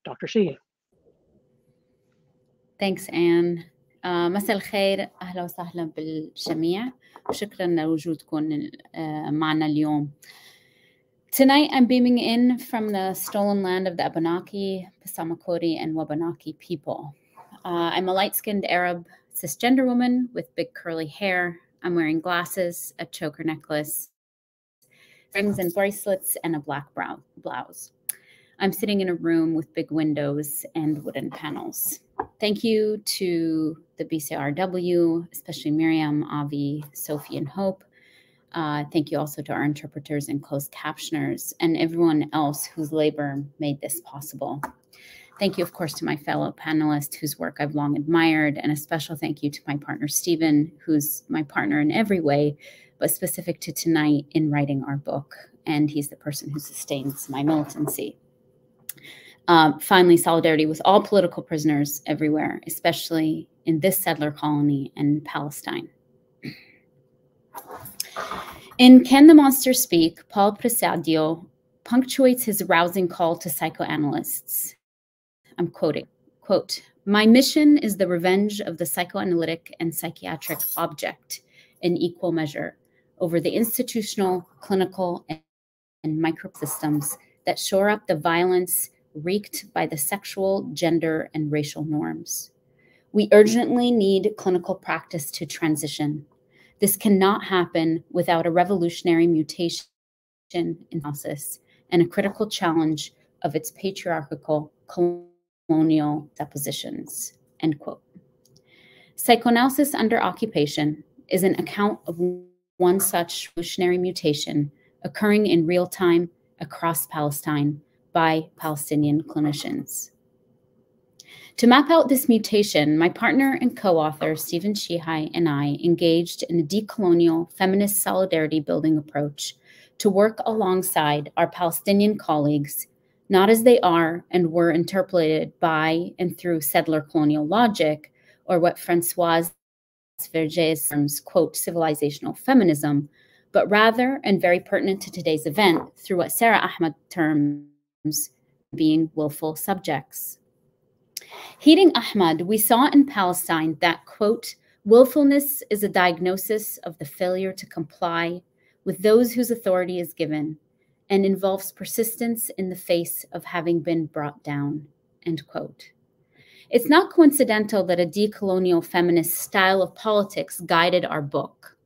Dr. Sheehi. Thanks, Ann. Uh, مساء الخير أهلا وسهلا بالجميع وشكرا لوجودكم uh, معنا اليوم. Tonight, I'm beaming in from the stolen land of the Abenaki, Passamaquoddy, and Wabanaki people. Uh, I'm a light skinned Arab cisgender woman with big curly hair. I'm wearing glasses, a choker necklace, rings and bracelets, and a black brow- blouse. I'm sitting in a room with big windows and wooden panels. Thank you to the BCRW, especially Miriam, Avi, Sophie, and Hope uh, thank you also to our interpreters and closed captioners and everyone else whose labor made this possible. Thank you, of course, to my fellow panelists whose work I've long admired, and a special thank you to my partner, Stephen, who's my partner in every way, but specific to tonight in writing our book. And he's the person who sustains my militancy. Um, finally, solidarity with all political prisoners everywhere, especially in this settler colony in Palestine. In Can the Monster Speak, Paul Preciado punctuates his rousing call to psychoanalysts. I'm quoting, quote, my mission is the revenge of the psychoanalytic and psychiatric object in equal measure over the institutional, clinical, and, and microsystems that shore up the violence wreaked by the sexual, gender, and racial norms. We urgently need clinical practice to transition this cannot happen without a revolutionary mutation in analysis and a critical challenge of its patriarchal colonial depositions. End quote. Psychoanalysis under occupation is an account of one such revolutionary mutation occurring in real time across Palestine by Palestinian clinicians. To map out this mutation, my partner and co author, Stephen Sheehi, and I engaged in a decolonial feminist solidarity building approach to work alongside our Palestinian colleagues, not as they are and were interpreted by and through settler colonial logic, or what Francoise Vergès terms, quote, civilizational feminism, but rather, and very pertinent to today's event, through what Sara Ahmed terms being willful subjects. Heeding Ahmed, we saw in Palestine that, quote, willfulness is a diagnosis of the failure to comply with those whose authority is given and involves persistence in the face of having been brought down, end quote. It's not coincidental that a decolonial feminist style of politics guided our book.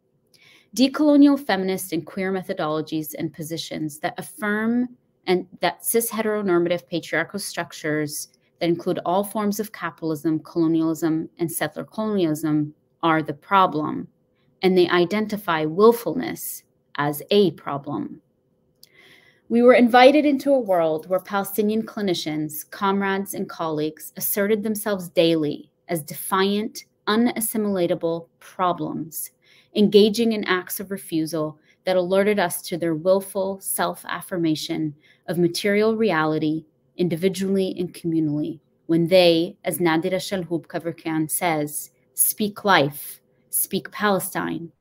Decolonial feminist and queer methodologies and positions that affirm and that cis heteronormative patriarchal structures that include all forms of capitalism, colonialism, and settler colonialism are the problem, and they identify willfulness as a problem. We were invited into a world where Palestinian clinicians, comrades, and colleagues asserted themselves daily as defiant, unassimilatable problems, engaging in acts of refusal that alerted us to their willful self affirmation of material reality individually and communally, when they, as Nadera Shalhoub Kevorkian says, speak life, speak Palestine,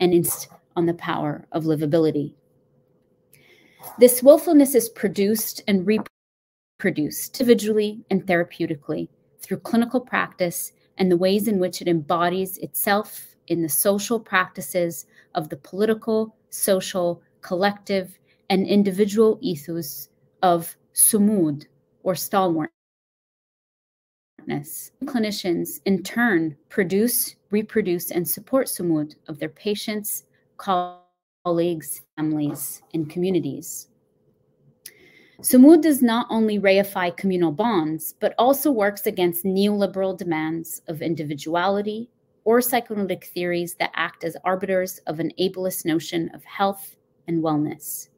and inst on the power of livability. This willfulness is produced and reproduced individually and therapeutically through clinical practice and the ways in which it embodies itself in the social practices of the political, social, collective, and individual ethos of sumud, or stalwartness. Clinicians, in turn, produce, reproduce, and support sumud of their patients, colleagues, families, and communities. Sumud does not only reify communal bonds, but also works against neoliberal demands of individuality or psychoanalytic theories that act as arbiters of an ableist notion of health and wellness.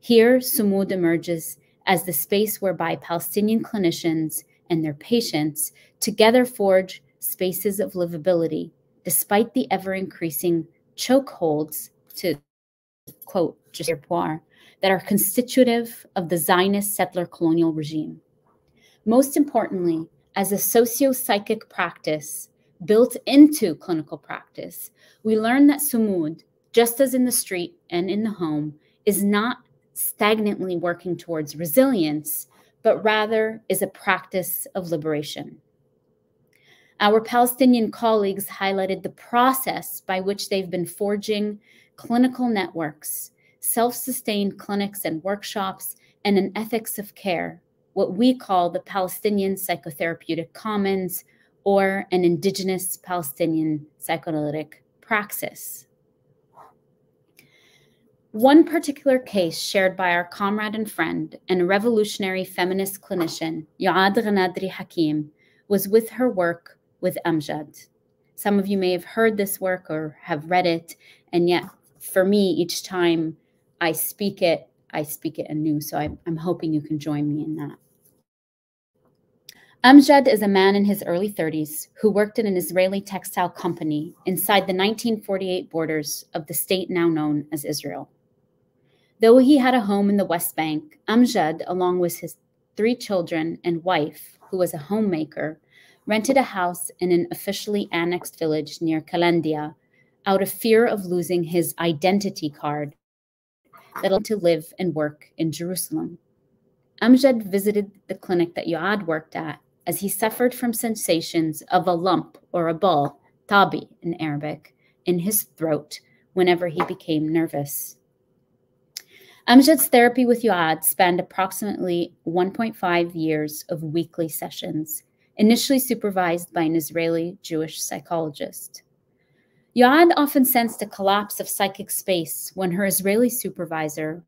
Here, Sumud emerges as the space whereby Palestinian clinicians and their patients together forge spaces of livability, despite the ever increasing chokeholds, to quote Puar, that are constitutive of the Zionist settler colonial regime. Most importantly, as a socio-psychic practice built into clinical practice, we learn that sumud, just as in the street and in the home, is not stagnantly working towards resilience, but rather is a practice of liberation. Our Palestinian colleagues highlighted the process by which they've been forging clinical networks, self sustained clinics and workshops, and an ethics of care, what we call the Palestinian Psychotherapeutic Commons or an Indigenous Palestinian psychoanalytic praxis. One particular case shared by our comrade and friend and revolutionary feminist clinician, Yoad Ghanadry Hakim, was with her work with Amjad. Some of you may have heard this work or have read it, and yet for me, each time I speak it, I speak it anew. So I'm, I'm hoping you can join me in that. Amjad is a man in his early 30s who worked in an Israeli textile company inside the 1948 borders of the state now known as Israel. Though he had a home in the West Bank, Amjad, along with his three children and wife, who was a homemaker, rented a house in an officially annexed village near Kalandia out of fear of losing his identity card that allowed to live and work in Jerusalem. Amjad visited the clinic that Yoad worked at as he suffered from sensations of a lump or a ball, tabi in Arabic, in his throat whenever he became nervous. Amjad's therapy with Yoad spanned approximately 1.5 years of weekly sessions, initially supervised by an Israeli Jewish psychologist. Yoad often sensed a collapse of psychic space when her Israeli supervisor,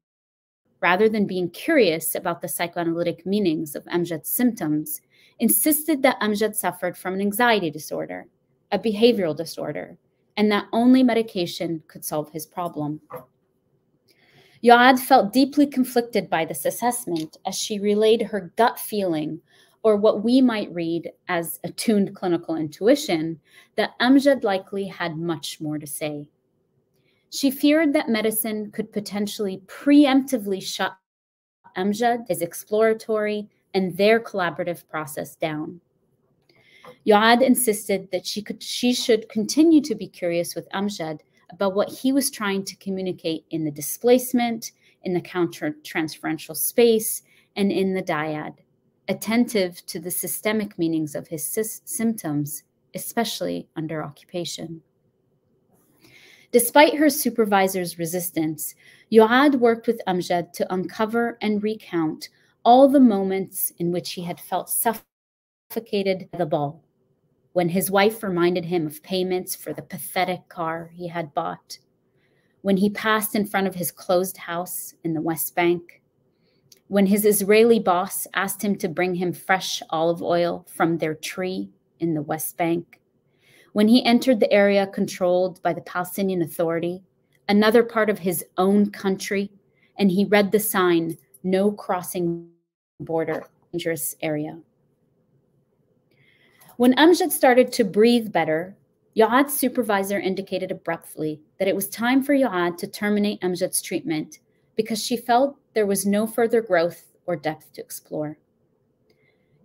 rather than being curious about the psychoanalytic meanings of Amjad's symptoms, insisted that Amjad suffered from an anxiety disorder, a behavioral disorder, and that only medication could solve his problem. Yoad felt deeply conflicted by this assessment as she relayed her gut feeling, or what we might read as attuned clinical intuition, that Amjad likely had much more to say. She feared that medicine could potentially preemptively shut Amjad, his exploratory, and their collaborative process down. Yoad insisted that she could she should continue to be curious with Amjad about what he was trying to communicate in the displacement, in the counter transferential space, and in the dyad, attentive to the systemic meanings of his symptoms, especially under occupation. Despite her supervisor's resistance, Yoad worked with Amjad to uncover and recount all the moments in which he had felt suffocated by the ball when his wife reminded him of payments for the pathetic car he had bought, when he passed in front of his closed house in the West Bank, when his Israeli boss asked him to bring him fresh olive oil from their tree in the West Bank, when he entered the area controlled by the Palestinian Authority, another part of his own country, and he read the sign, No Crossing Border, Dangerous Area. When Amjad started to breathe better, Yoad's supervisor indicated abruptly that it was time for Yoad to terminate Amjad's treatment because she felt there was no further growth or depth to explore.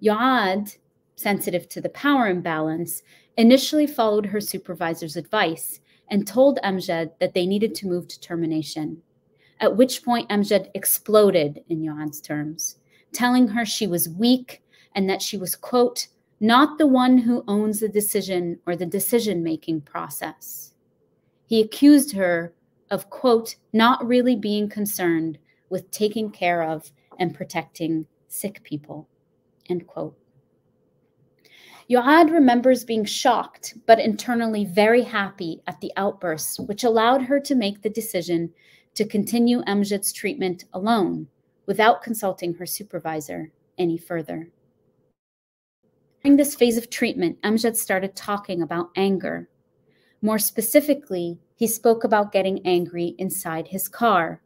Yoad, sensitive to the power imbalance, initially followed her supervisor's advice and told Amjad that they needed to move to termination, at which point Amjad exploded in Yoad's terms, telling her she was weak and that she was, quote, not the one who owns the decision or the decision making process. He accused her of, quote, not really being concerned with taking care of and protecting sick people, end quote. Yoad remembers being shocked, but internally very happy at the outbursts, which allowed her to make the decision to continue Amjad's treatment alone without consulting her supervisor any further. During this phase of treatment, Amjad started talking about anger. More specifically, he spoke about getting angry inside his car,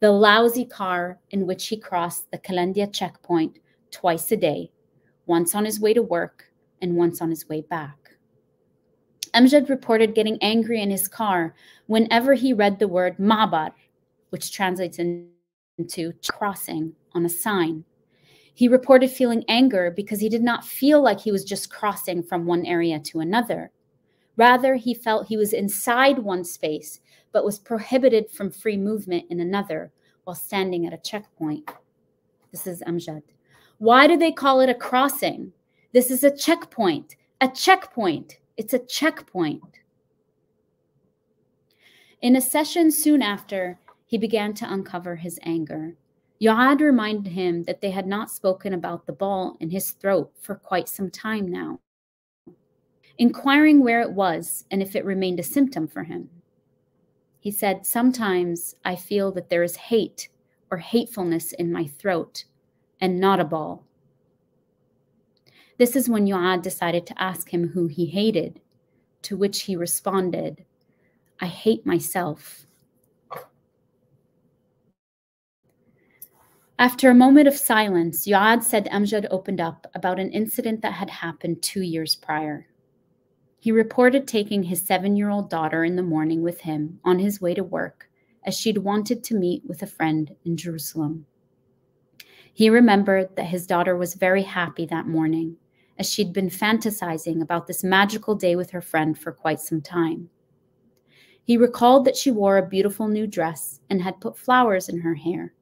the lousy car in which he crossed the Kalandia checkpoint twice a day, once on his way to work and once on his way back. Amjad reported getting angry in his car whenever he read the word mabar, which translates into crossing on a sign. He reported feeling anger because he did not feel like he was just crossing from one area to another. Rather, he felt he was inside one space, but was prohibited from free movement in another while standing at a checkpoint. This is Amjad. Why do they call it a crossing? This is a checkpoint. A checkpoint. It's a checkpoint. In a session soon after, he began to uncover his anger. Yoad reminded him that they had not spoken about the ball in his throat for quite some time now, inquiring where it was and if it remained a symptom for him. He said, Sometimes I feel that there is hate or hatefulness in my throat and not a ball. This is when Yoad decided to ask him who he hated, to which he responded, I hate myself. After a moment of silence, Yoad said Amjad opened up about an incident that had happened two years prior. He reported taking his seven year old daughter in the morning with him on his way to work, as she'd wanted to meet with a friend in Jerusalem. He remembered that his daughter was very happy that morning, as she'd been fantasizing about this magical day with her friend for quite some time. He recalled that she wore a beautiful new dress and had put flowers in her hair.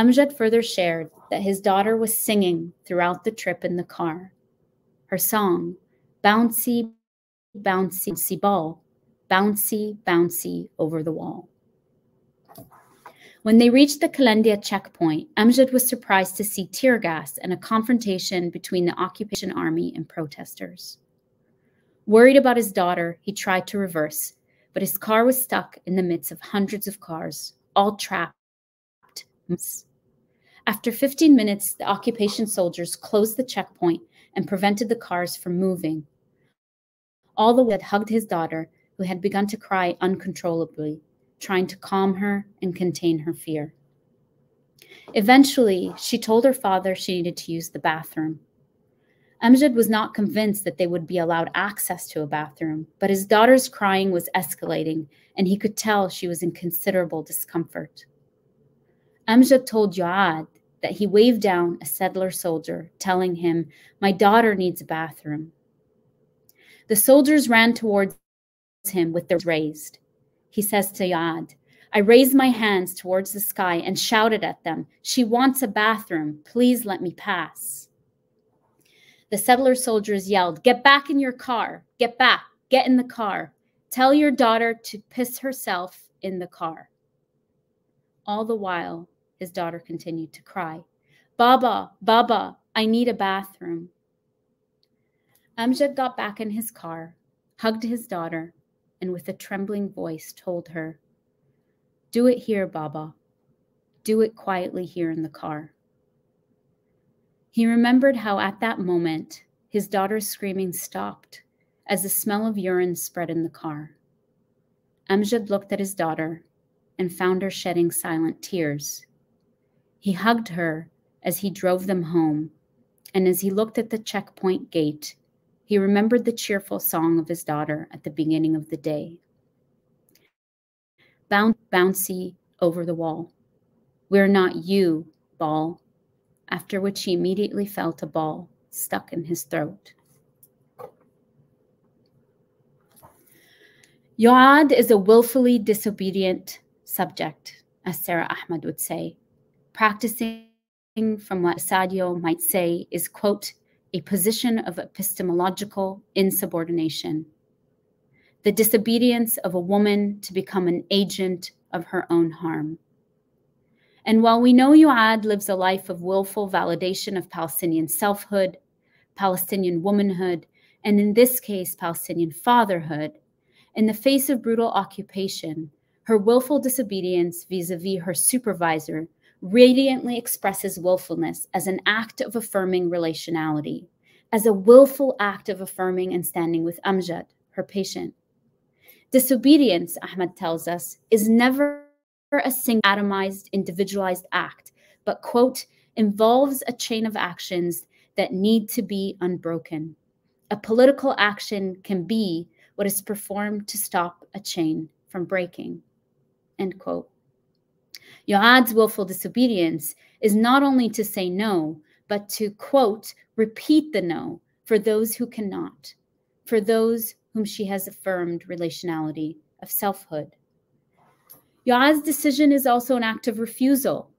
Amjad further shared that his daughter was singing throughout the trip in the car. Her song, bouncy, bouncy, bouncy ball, bouncy, bouncy over the wall. When they reached the Kalandia checkpoint, Amjad was surprised to see tear gas and a confrontation between the occupation army and protesters. Worried about his daughter, he tried to reverse, but his car was stuck in the midst of hundreds of cars, all trapped. After 15 minutes, the occupation soldiers closed the checkpoint and prevented the cars from moving. All the had hugged his daughter, who had begun to cry uncontrollably, trying to calm her and contain her fear. Eventually, she told her father she needed to use the bathroom. Amjad was not convinced that they would be allowed access to a bathroom, but his daughter's crying was escalating, and he could tell she was in considerable discomfort. Amjad told Yoad that he waved down a settler soldier, telling him, My daughter needs a bathroom. The soldiers ran towards him with their raised. He says to Yoad, I raised my hands towards the sky and shouted at them, She wants a bathroom. Please let me pass. The settler soldiers yelled, Get back in your car. Get back. Get in the car. Tell your daughter to piss herself in the car. All the while, his daughter continued to cry. Baba, Baba, I need a bathroom. Amjad got back in his car, hugged his daughter, and with a trembling voice told her, Do it here, Baba. Do it quietly here in the car. He remembered how at that moment his daughter's screaming stopped as the smell of urine spread in the car. Amjad looked at his daughter and found her shedding silent tears. He hugged her as he drove them home, and as he looked at the checkpoint gate, he remembered the cheerful song of his daughter at the beginning of the day. Bounce, bouncy over the wall. We're not you, ball. After which he immediately felt a ball stuck in his throat. Yoad is a willfully disobedient subject, as Sara Ahmed would say, practicing from what Sadio might say is, quote, a position of epistemological insubordination, the disobedience of a woman to become an agent of her own harm. And while we know Yoad lives a life of willful validation of Palestinian selfhood, Palestinian womanhood, and in this case, Palestinian fatherhood, in the face of brutal occupation, her willful disobedience vis a vis her supervisor radiantly expresses willfulness as an act of affirming relationality, as a willful act of affirming and standing with Amjad, her patient. Disobedience, Ahmed tells us, is never a single atomized, individualized act, but, quote, involves a chain of actions that need to be unbroken. A political action can be what is performed to stop a chain from breaking, end quote. Yoad's willful disobedience is not only to say no, but to, quote, repeat the no for those who cannot, for those whom she has affirmed relationality of selfhood. Yoad's decision is also an act of refusal.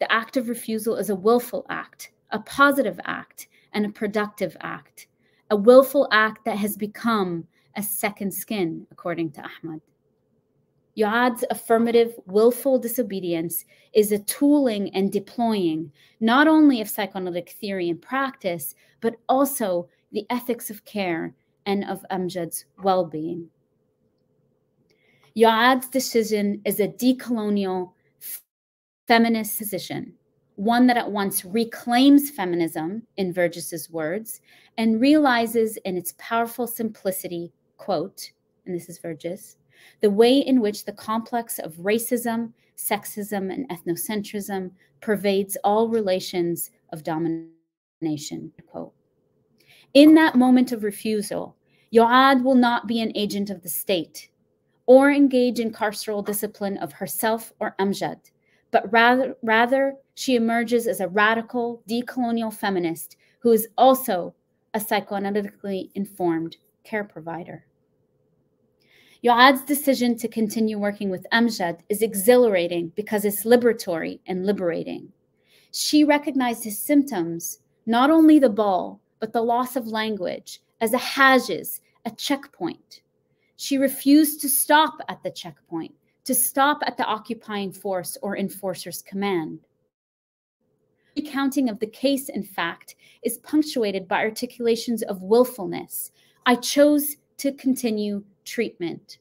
The act of refusal is a willful act, a positive act, and a productive act, a willful act that has become a second skin, according to Ahmed. Yoad's affirmative, willful disobedience is a tooling and deploying not only of psychoanalytic theory and practice, but also the ethics of care and of Amjad's well being. Yoad's decision is a decolonial feminist position, one that at once reclaims feminism, in Verges's words, and realizes in its powerful simplicity, quote, and this is Verges, the way in which the complex of racism, sexism, and ethnocentrism pervades all relations of domination. Quote. In that moment of refusal, Yoad will not be an agent of the state or engage in carceral discipline of herself or Amjad, but rather, rather she emerges as a radical, decolonial feminist who is also a psychoanalytically informed care provider. Yoad's decision to continue working with Amjad is exhilarating because it's liberatory and liberating. She recognized his symptoms, not only the ball, but the loss of language, as a hajiz, a checkpoint. She refused to stop at the checkpoint, to stop at the occupying force or enforcer's command. Recounting of the case, in fact, is punctuated by articulations of willfulness. I chose to continue treatment.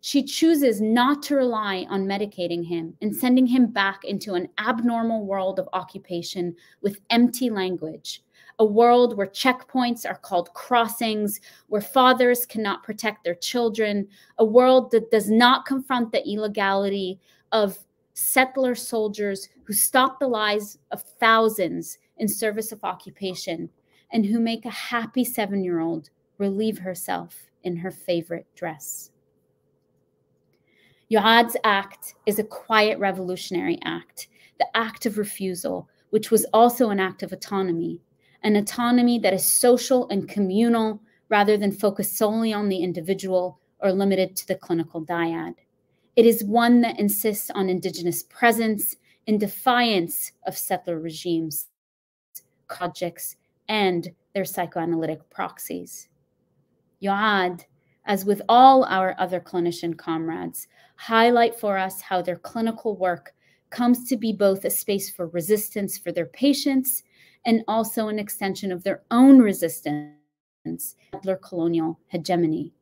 She chooses not to rely on medicating him and sending him back into an abnormal world of occupation with empty language, a world where checkpoints are called crossings, where fathers cannot protect their children, a world that does not confront the illegality of settler soldiers who stop the lives of thousands in service of occupation and who make a happy seven year old relieve herself in her favorite dress. Yoad's act is a quiet revolutionary act, the act of refusal, which was also an act of autonomy, an autonomy that is social and communal rather than focused solely on the individual or limited to the clinical dyad. It is one that insists on Indigenous presence in defiance of settler regimes, projects, and their psychoanalytic proxies. Yoad, as with all our other clinician comrades, highlight for us how their clinical work comes to be both a space for resistance for their patients and also an extension of their own resistance to colonial hegemony.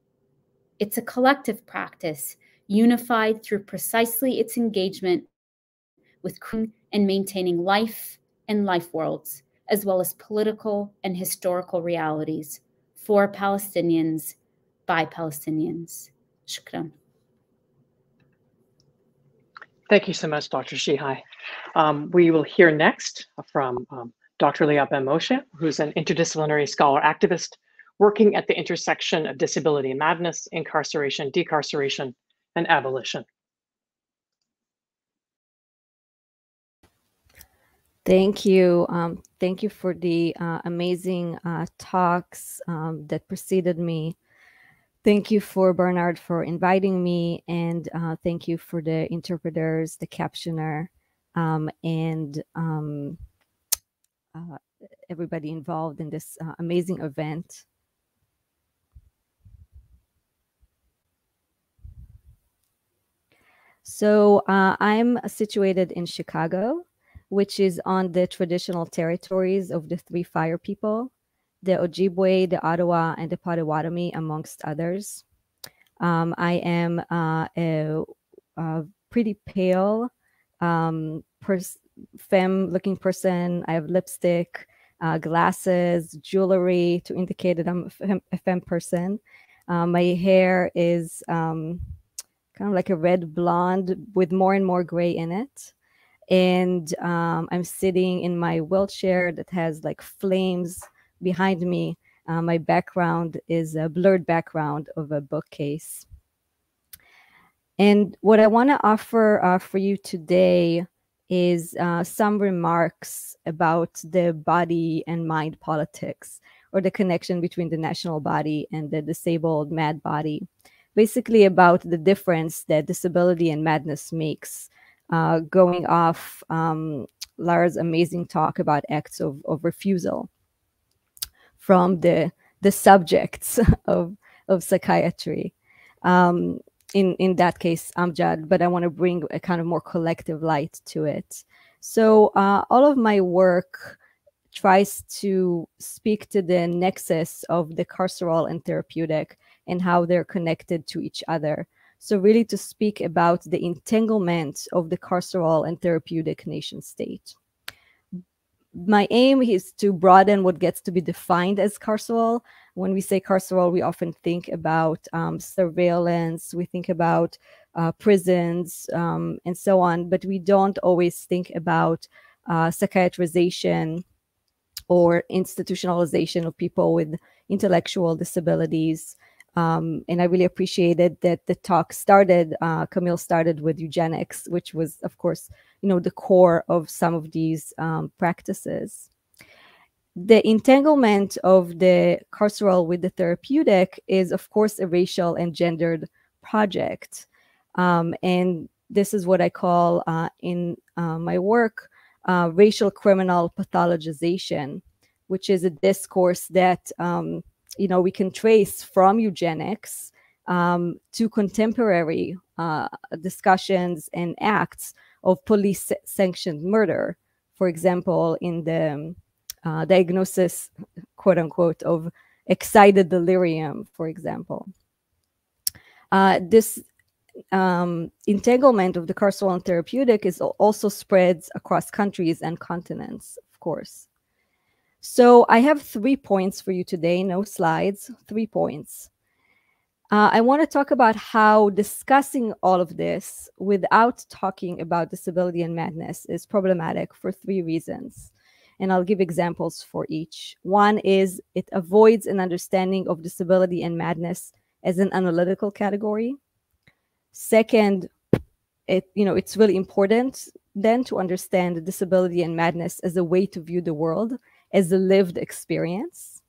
It's a collective practice unified through precisely its engagement with and maintaining life and life worlds, as well as political and historical realities for Palestinians by Palestinians. Shukran. Thank you so much, Dr. Sheehi. Um, we will hear next from um, Dr. Liat Ben Moshe, who's an interdisciplinary scholar activist working at the intersection of disability madness, incarceration, decarceration, and abolition. Thank you. Um, thank you for the uh, amazing uh, talks um, that preceded me. Thank you for Barnard for inviting me, and uh, thank you for the interpreters, the captioner, um, and um, uh, everybody involved in this uh, amazing event. So uh, I'm situated in Chicago which is on the traditional territories of the three fire people, the Ojibwe, the Ottawa, and the Potawatomi, amongst others. Um, I am uh, a, a, pretty pale, um, pers- femme-looking person. I have lipstick, uh, glasses, jewelry to indicate that I'm a femme, a femme person. Uh, my hair is um, kind of like a red blonde with more and more gray in it and um, I'm sitting in my wheelchair that has like flames behind me. Uh, my background is a blurred background of a bookcase. And what I want to offer uh, for you today is uh, some remarks about the body and mind politics or the connection between the national body and the disabled mad body. Basically, about the difference that disability and madness makes, uh, going off um, Lara's amazing talk about acts of, of refusal from the, the subjects *laughs* of, of psychiatry. Um, in in that case Amjad, but I want to bring a kind of more collective light to it. So uh, all of my work tries to speak to the nexus of the carceral and therapeutic and how they're connected to each other. So really to speak about the entanglement of the carceral and therapeutic nation state. My aim is to broaden what gets to be defined as carceral when we say carceral, we often think about um, surveillance, we think about uh, prisons, um, and so on, but we don't always think about uh, psychiatrization or institutionalization of people with intellectual disabilities. Um, and I really appreciated that the talk started, uh, Camille started with eugenics, which was, of course, you know, the core of some of these um, practices the entanglement of the carceral with the therapeutic is, of course, a racial and gendered project. Um, and this is what I call uh, in uh, my work uh, racial criminal pathologization, which is a discourse that um, you know we can trace from eugenics um, to contemporary uh, discussions and acts of police sanctioned murder. For example, in the uh, diagnosis, quote unquote, of excited delirium, for example. Uh, this um, entanglement of the carceral and therapeutic is also spreads across countries and continents, of course. So I have three points for you today, no slides, three points. Uh, I want to talk about how discussing all of this without talking about disability and madness is problematic for three reasons and I'll give examples for each. One is it avoids an understanding of disability and madness as an analytical category. Second, it you know it's really important then to understand disability and madness as a way to view the world as a lived experience.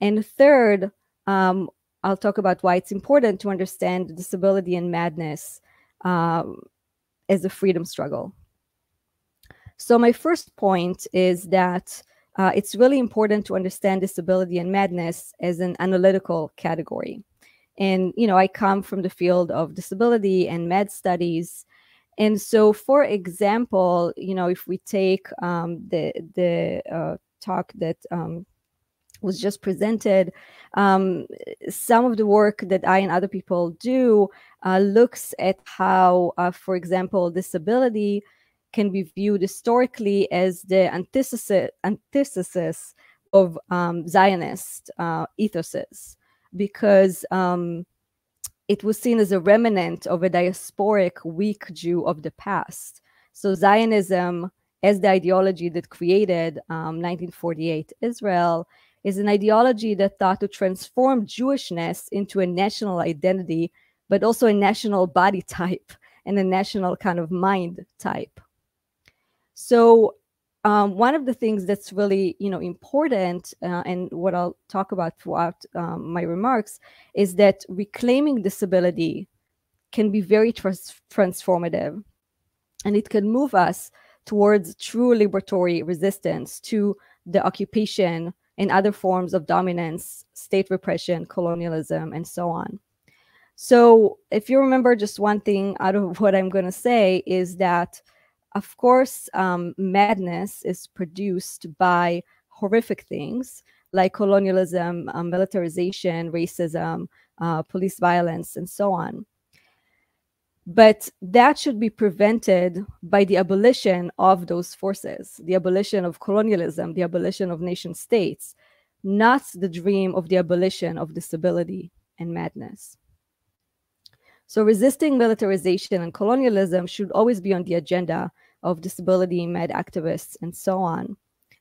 And third, um, I'll talk about why it's important to understand disability and madness um, as a freedom struggle. So my first point is that uh, it's really important to understand disability and madness as an analytical category. And, you know, I come from the field of disability and mad studies. And so, for example, you know, if we take um, the, the uh, talk that um, was just presented, um, some of the work that I and other people do uh, looks at how, uh, for example, disability can be viewed historically as the antithesis, antithesis of um, Zionist uh, ethoses, because um, it was seen as a remnant of a diasporic weak Jew of the past. So Zionism, as the ideology that created um, 1948 Israel, is an ideology that thought to transform Jewishness into a national identity, but also a national body type *laughs* and a national kind of mind type. So um, one of the things that's really you know important uh, and what i'll talk about throughout um, my remarks is that reclaiming disability can be very trans transformative and it can move us towards true liberatory resistance to the occupation and other forms of dominance state repression colonialism and so on so if you remember just one thing out of *laughs* what i'm going to say is that of course, um, madness is produced by horrific things like colonialism, uh, militarization, racism, uh, police violence, and so on. But that should be prevented by the abolition of those forces, the abolition of colonialism, the abolition of nation states, not the dream of the abolition of disability and madness. So resisting militarization and colonialism should always be on the agenda of disability mad activists and so on.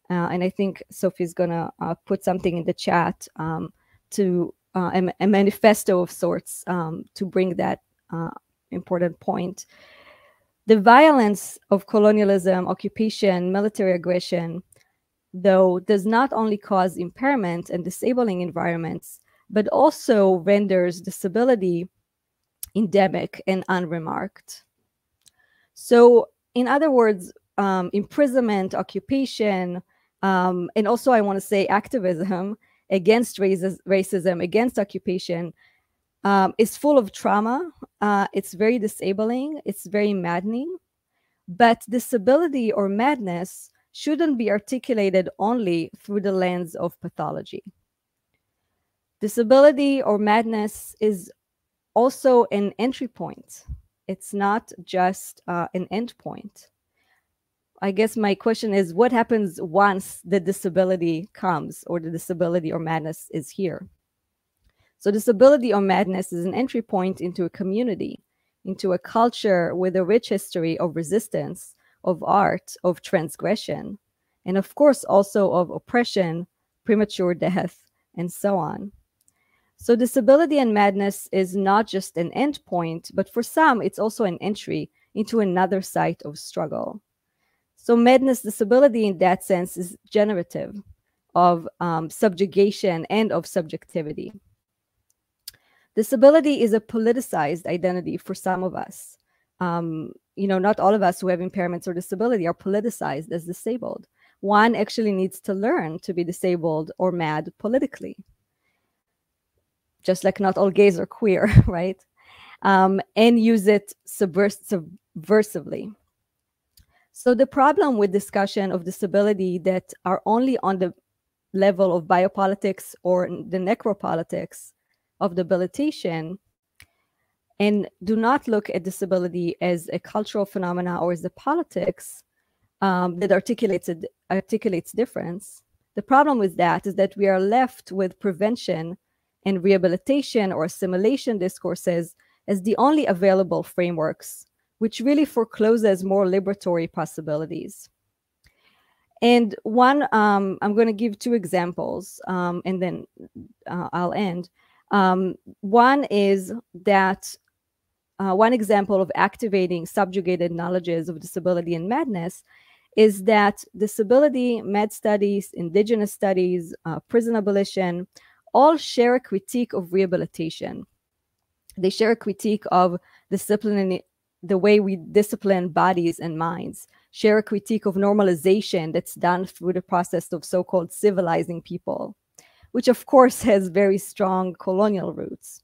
Uh, and I think Sophie's gonna uh, put something in the chat um, to uh, a, a, manifesto of sorts um, to bring that uh, important point. The violence of colonialism, occupation, military aggression, though, does not only cause impairment and disabling environments, but also renders disability endemic and unremarked. So, in other words, um, imprisonment, occupation, um, and also I want to say activism *laughs* against racism, against occupation, um, is full of trauma. Uh, it's very disabling. It's very maddening. But disability or madness shouldn't be articulated only through the lens of pathology. Disability or madness is also an entry point. It's not just uh, an end point. I guess my question is what happens once the disability comes or the disability or madness is here? So, disability or madness is an entry point into a community, into a culture with a rich history of resistance, of art, of transgression, and of course also of oppression, premature death, and so on. So, disability and madness is not just an endpoint, but for some, it's also an entry into another site of struggle. So madness disability in that sense is generative of um, subjugation and of subjectivity. Disability is a politicized identity for some of us. Um, you know, not all of us who have impairments or disability are politicized as disabled. One actually needs to learn to be disabled or mad politically. Just like not all gays are queer, *laughs* right? Um, and use it subvers- subversively. So the problem with discussion of disability that are only on the level of biopolitics or the necropolitics of debilitation and do not look at disability as a cultural phenomena or as the politics um, that articulates articulates difference. The problem with that is that we are left with prevention and rehabilitation or assimilation discourses as the only available frameworks which really forecloses more liberatory possibilities. And one, um, I'm going to give two examples um, and then uh, I'll end. Um, one is that uh, one example of activating subjugated knowledges of disability and madness is that disability, mad studies, indigenous studies, uh, prison abolition, all share a critique of rehabilitation. They share a critique of disciplinary, the way we discipline bodies and minds, share a critique of normalization that's done through the process of so called civilizing people, which of course *laughs* has very strong colonial roots.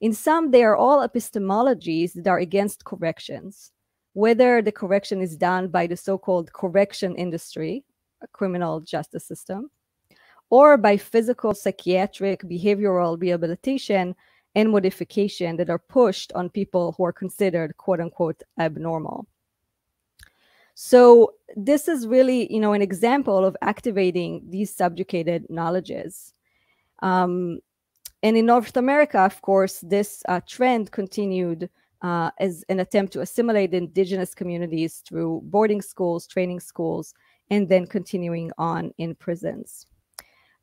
In some, they are all epistemologies that are against corrections, whether the correction is done by the so called correction industry, a criminal justice system, or by physical, psychiatric, behavioral rehabilitation and modification that are pushed on people who are considered quote unquote abnormal. So this is really, you know, an example of activating these subjugated knowledges. Um, and in North America, of course, this uh, trend continued uh, as an attempt to assimilate indigenous communities through boarding schools, training schools, and then continuing on in prisons.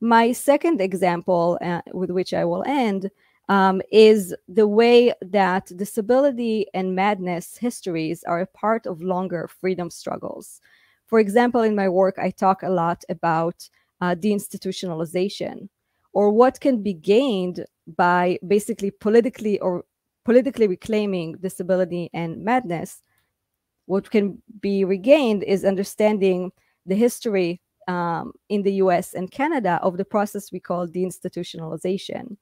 My second example, uh, with which I will end, um, is the way that disability and madness histories are a part of longer freedom struggles. For example, in my work, I talk a lot about uh, deinstitutionalization or what can be gained by basically politically or politically reclaiming disability and madness. What can be regained is understanding the history um, in the US and Canada of the process we call deinstitutionalization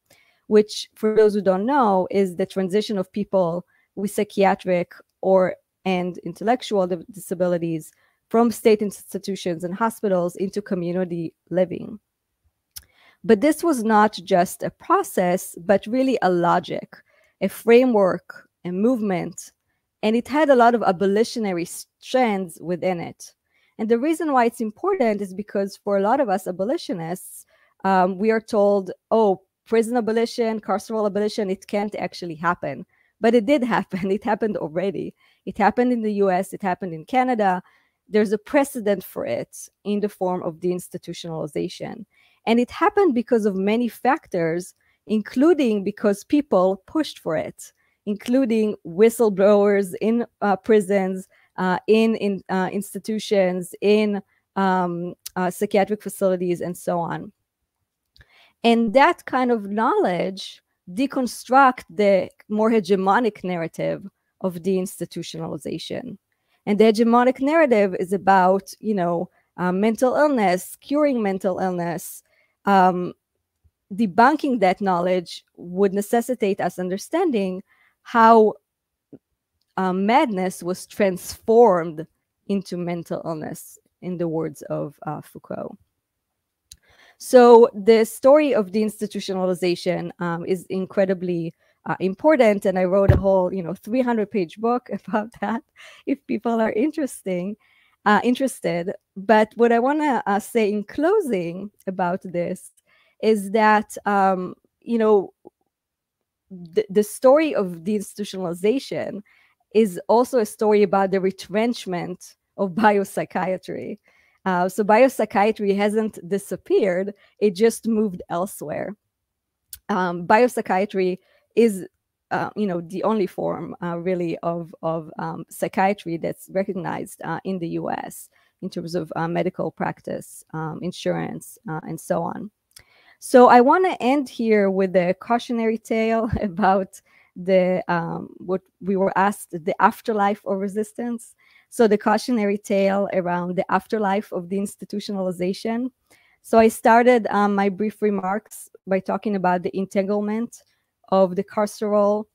which for those who don't know is the transition of people with psychiatric or and intellectual disabilities from state institutions and hospitals into community living. But this was not just a process, but really a logic, a framework, a movement, and it had a lot of abolitionary strands within it. And the reason why it's important is because for a lot of us abolitionists, um, we are told, oh, prison abolition, carceral abolition, it can't actually happen. But it did happen. *laughs* It happened already. It happened in the US, it happened in Canada. There's a precedent for it in the form of deinstitutionalization. And it happened because of many factors, including because people pushed for it. including whistleblowers in uh, prisons, uh, in, in uh, institutions, in um, uh, psychiatric facilities, and so on. And that kind of knowledge deconstruct the more hegemonic narrative of deinstitutionalization. And the hegemonic narrative is about, you know, uh, mental illness, curing mental illness, um, debunking that knowledge would necessitate us understanding how uh, madness was transformed into mental illness, in the words of uh, Foucault. So the story of deinstitutionalization um, is incredibly uh, important, and I wrote a whole, you know, 300-page book *laughs* about that. If people are interesting, uh, interested, but what I want to uh, say in closing about this is that um, you know the, the story of deinstitutionalization is also a story about the retrenchment of *laughs* biopsychiatry. Uh, so biopsychiatry hasn't disappeared; it just moved elsewhere. Um, biopsychiatry is, uh, you know, the only form uh, really of of um, psychiatry that's recognized uh, in the U.S. in terms of uh, medical practice, um, insurance, uh, and so on. So I want to end here with a cautionary tale *laughs* about the um, what we were asked the afterlife of resistance. So the cautionary tale around the afterlife of deinstitutionalization. So I started um, my brief remarks by talking about the entanglement of the carceral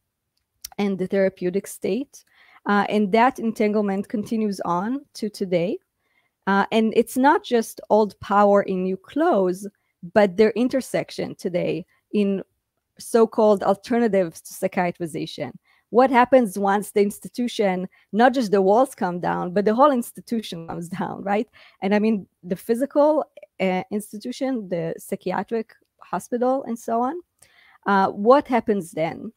and the therapeutic state. Uh, and that entanglement continues on to today. Uh, and it's not just old power in new clothes, but their intersection today in so-called alternatives to psychiatrization. What happens once the institution, not just the walls come down, but the whole institution comes down, right? And I mean the physical uh, institution, the psychiatric hospital, and so on. Uh, what happens then?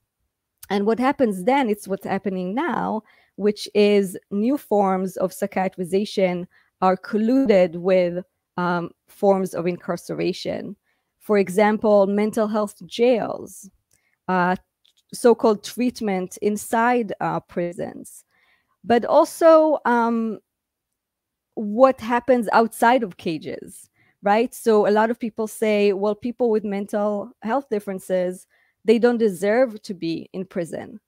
And what happens then, it's what's happening now, which is new forms of psychiatrization are colluded with um, forms of incarceration. For example, mental health jails, uh, so called treatment inside uh, prisons, but also um, what happens outside of cages, right? So a lot of people say, well, people with mental health differences, they don't deserve to be in prison.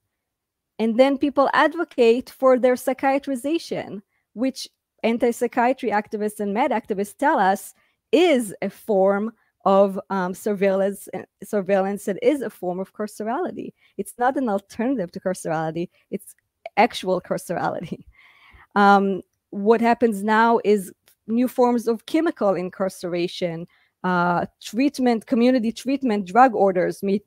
And then people advocate for their psychiatrization, which anti-psychiatry activists and mad activists tell us is a form of um, surveillance eh, surveillance that is a form of carcerality. It's not an alternative to carcerality, it's actual carcerality. *laughs* Um, what happens now is new forms of chemical incarceration, uh, treatment, community treatment, drug orders, me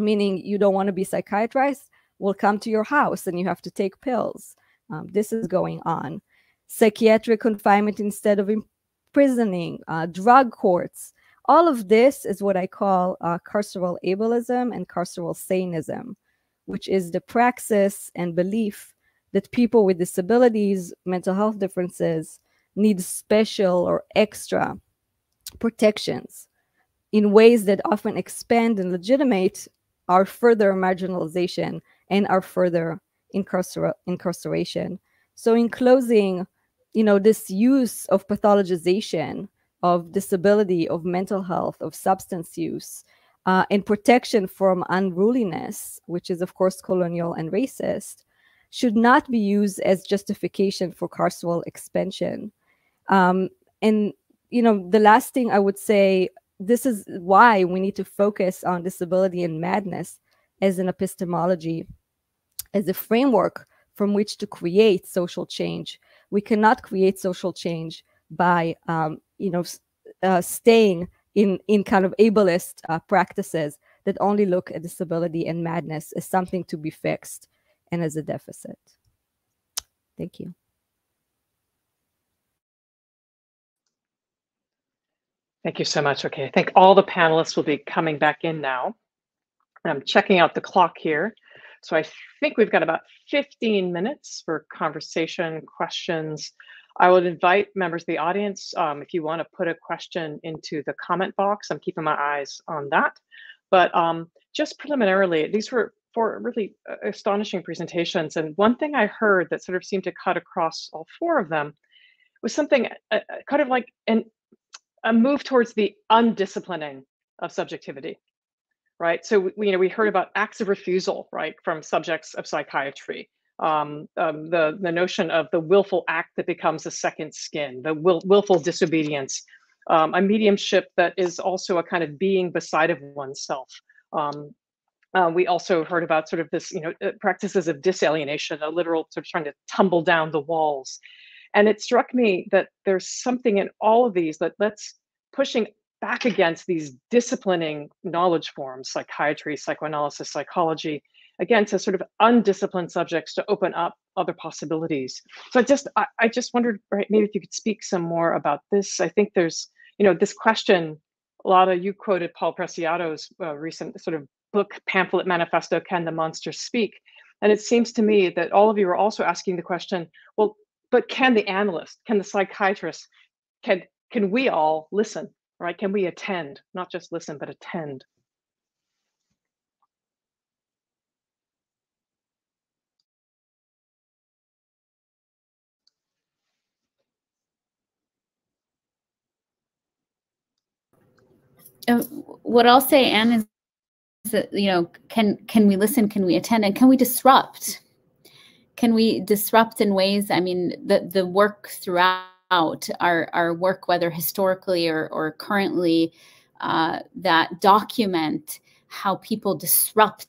meaning you don't want to be psychiatrized, will come to your house and you have to take pills. Um, this is going on psychiatric confinement instead of imprisoning, uh, drug courts. All of this is what I call uh, carceral ableism and carceral saneism, which is the praxis and belief that people with disabilities, mental health differences, need special or extra protections in ways that often expand and legitimate our further marginalization and our further incarcer incarceration. So, in closing, you know, this use of pathologization of disability, of mental health, of substance use, uh, and protection from unruliness, which is, of course, colonial and racist, should not be used as justification for carceral expansion. Um, and, you know, the last thing I would say this is why we need to focus on disability and madness as an epistemology, as a framework from which to create social change we cannot create social change by um, you know uh, staying in in kind of ableist uh, practices that only look at disability and madness as something to be fixed and as a deficit. Thank you. Thank you so much. Okay, I think all the panelists will be coming back in now. I'm checking out the clock here. So I think we've got about 15 minutes for conversation, questions. I would invite members of the audience, um, if you want to put a question into the comment box, I'm keeping my eyes on that. But um, just preliminarily, these were four really uh, astonishing presentations. And one thing I heard that sort of seemed to cut across all four of them was something uh, uh kind of like an, a move towards the undisciplining of subjectivity, right? So we, you know, we heard about acts of refusal, right, from subjects of psychiatry. Um, um, the the notion of the willful act that becomes a second skin, the will, willful disobedience, um, a mediumship that is also a kind of being beside of oneself. Um, uh, we also heard about sort of this, you know, uh, practices of disalienation, a literal sort of trying to tumble down the walls. And it struck me that there's something in all of these that let's pushing back against these disciplining knowledge forms, psychiatry, psychoanalysis, psychology, again, to sort of undisciplined subjects to open up other possibilities. So I just, I, I just wondered, right, maybe if you could speak some more about this. I think there's, you know, this question, a lot of you quoted Paul Preciado's uh, recent sort of book, pamphlet, manifesto, Can the Monster Speak? And it seems to me that all of you are also asking the question, well, but can the analyst, can the psychiatrist, can can we all listen, right? Can we attend, not just listen, but attend? Uh, what I'll say, Ann, is that you know, can can we listen? Can we attend? And can we disrupt? Can we disrupt in ways? I mean, the the work throughout our our work, whether historically or or currently, uh, that document how people disrupt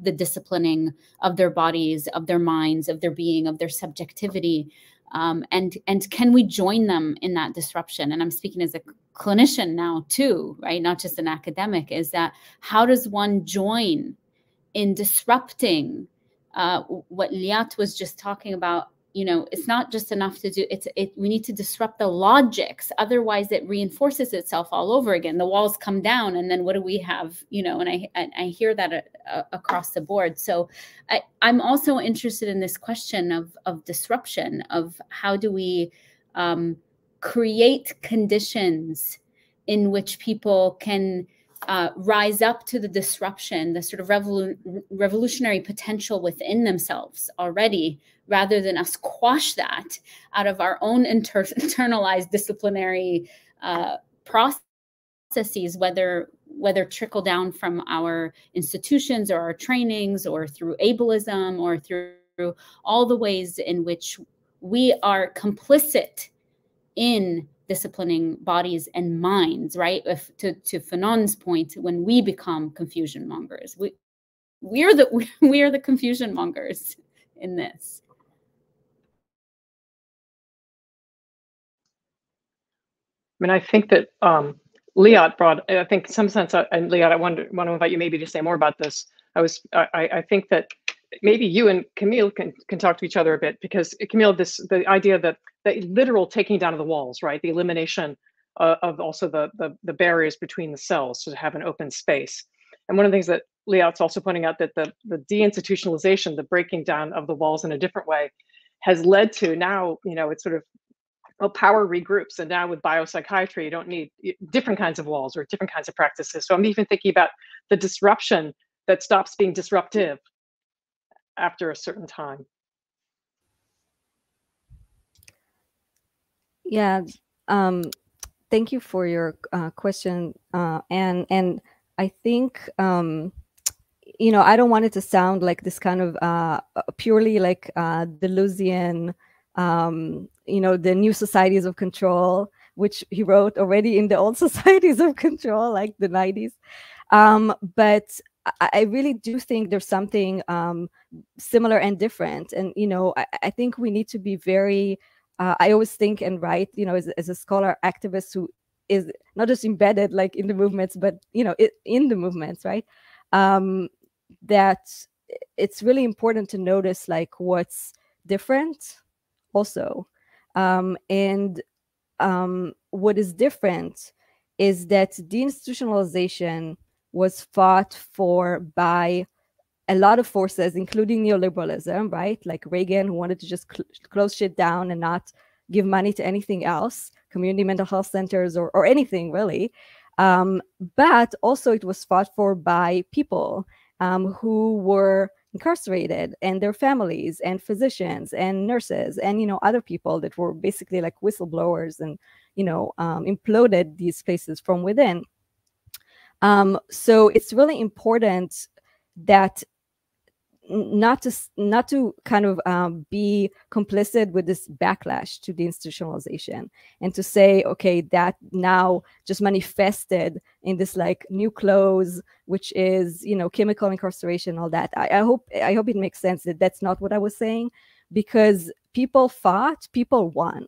the disciplining of their bodies, of their minds, of their being, of their subjectivity, um, and and can we join them in that disruption and i'm speaking as a clinician now too right? Not just an academic is that how does one join in disrupting uh, what liat was just talking about? You know it's not just enough to do it's it we need to disrupt the logics otherwise it reinforces itself all over again. The walls come down and then what do we have? You know and i i hear that uh, uh, across the board. So i i'm also interested in this question of of disruption of how do we um, create conditions in which people can uh, rise up to the disruption, the sort of revolu revolutionary potential within themselves already, rather than us quash that out of our own inter *laughs* internalized disciplinary uh, processes, whether whether trickle down from our institutions or our trainings or through ableism or through all the ways in which we are complicit in disciplining bodies and minds, right? If to, to Fanon's point, when we become confusion mongers, we we're the *laughs* we are the confusion mongers in this. I mean, I think that um, Liat brought, I think, some sense, and Liat, I to, want to invite you maybe to say more about this. I was, I, I think that maybe you and Camille can, can talk to each other a bit because Camille, this the idea that the literal taking down of the walls, right, the elimination uh, of also the, the the barriers between the cells to have an open space. And one of the things that Liat's also pointing out that the the deinstitutionalization, the breaking down of the walls in a different way, has led to now, you know, it's sort of well, power regroups. And now with biopsychiatry, you don't need different kinds of walls or different kinds of practices. So I'm even thinking about the disruption that stops being disruptive after a certain time. Yeah, um, thank you for your uh, question, uh, and and I think um, you know I don't want it to sound like this kind of uh, purely like uh, Deleuzian um, you know, the new societies of control, which he wrote already in the old *laughs* societies of control, like the 90s. Um, but I, really do think there's something um, similar and different. And, you know, I, I think we need to be very, uh, I always think and write, you know, as, as a scholar activist who is not just embedded like in the movements, but, you know, it, in the movements, right? Um, that it's really important to notice like what's different also. Um, and um, what is different is that deinstitutionalization was fought for by a lot of forces, including neoliberalism, right? Like Reagan, who wanted to just cl close shit down and not give money to anything else, community mental health centers or, or anything really. Um, but also it was fought for by people um, who were incarcerated and their families and physicians and nurses and you know other people that were basically like whistleblowers and you know um, imploded these places from within um, so it's really important that not to not to kind of um, be complicit with this backlash to the institutionalization and to say okay that now just manifested in this like new clothes which is you know chemical incarceration all that. I, I hope i hope it makes sense that that's not what i was saying because people fought people won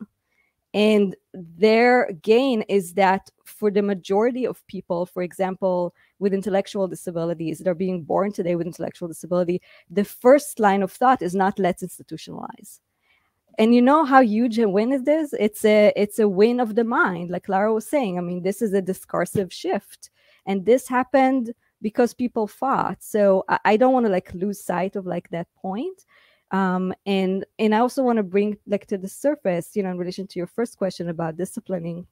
and their gain is that for the majority of people, for example, with intellectual disabilities that are being born today with intellectual disability, the first line of thought is not let's institutionalize. And you know how huge a win it is? It's a it's a win of the mind, like Lara was saying. I mean, this is a discursive shift. And this happened because people fought. So I, I don't want to like lose sight of like that point um, and and i also want to bring like to the surface you know in relation to your first question about disciplining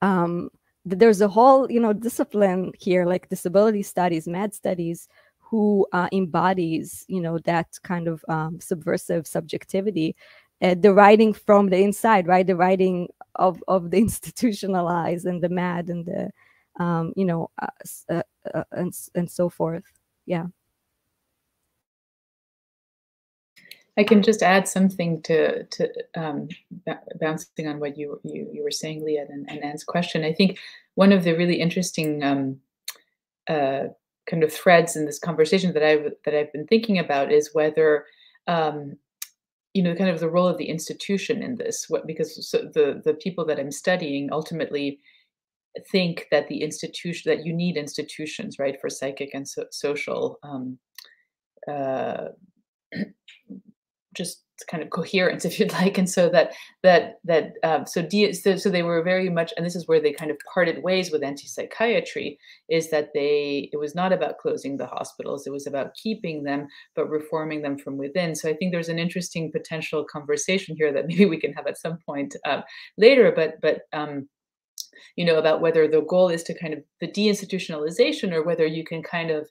um, there's a whole you know discipline here like disability studies mad studies who uh, embodies you know that kind of um, subversive subjectivity uh, the writing from the inside right? The writing of of the *laughs* institutionalized and the mad and the um, you know uh, uh, uh and and so forth. Yeah I can just add something to to um, bouncing on what you you, you were saying, Liat, and, and Ann's question. I think one of the really interesting um, uh, kind of threads in this conversation that I've that I've been thinking about is whether um, you know kind of the role of the institution in this. What because so the the people that I'm studying ultimately think that the institution that you need institutions right for psychic and so, social um, uh, just kind of coherence *laughs* if you'd like. And so that that that um, so, D, so so they were very much and this is where they kind of parted ways with anti-psychiatry is that they it was not about closing the hospitals it was about keeping them but reforming them from within. So i think there's an interesting potential conversation here that *laughs* maybe we can have at some point uh, later but but um, you know about whether the goal is to kind of the deinstitutionalization or whether you can kind of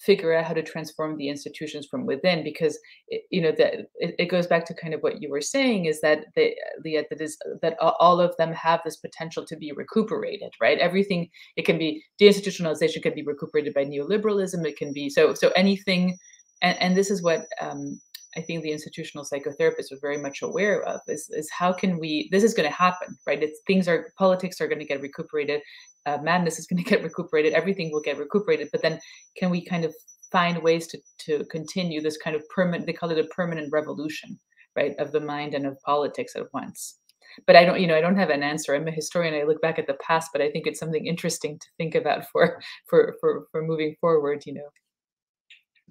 figure out how to transform the institutions from within because it, you know that it, it, goes back to kind of what you were saying is that they Liat, that is that all of them have this potential to be recuperated right? Everything it can be deinstitutionalization can be recuperated by neoliberalism it can be so so anything and, and this is what um, I think the institutional psychotherapists are very much aware of is, is how can we this is going to happen right? It's things are politics are going to get recuperated uh, madness is going to get recuperated everything will get recuperated but then can we kind of find ways to to continue this kind of permanent they call it a permanent revolution right of the mind and of politics at once? But i don't you know i don't have an answer. I'm a historian. I look back at the past but i think it's something interesting to think about for for for, for moving forward you know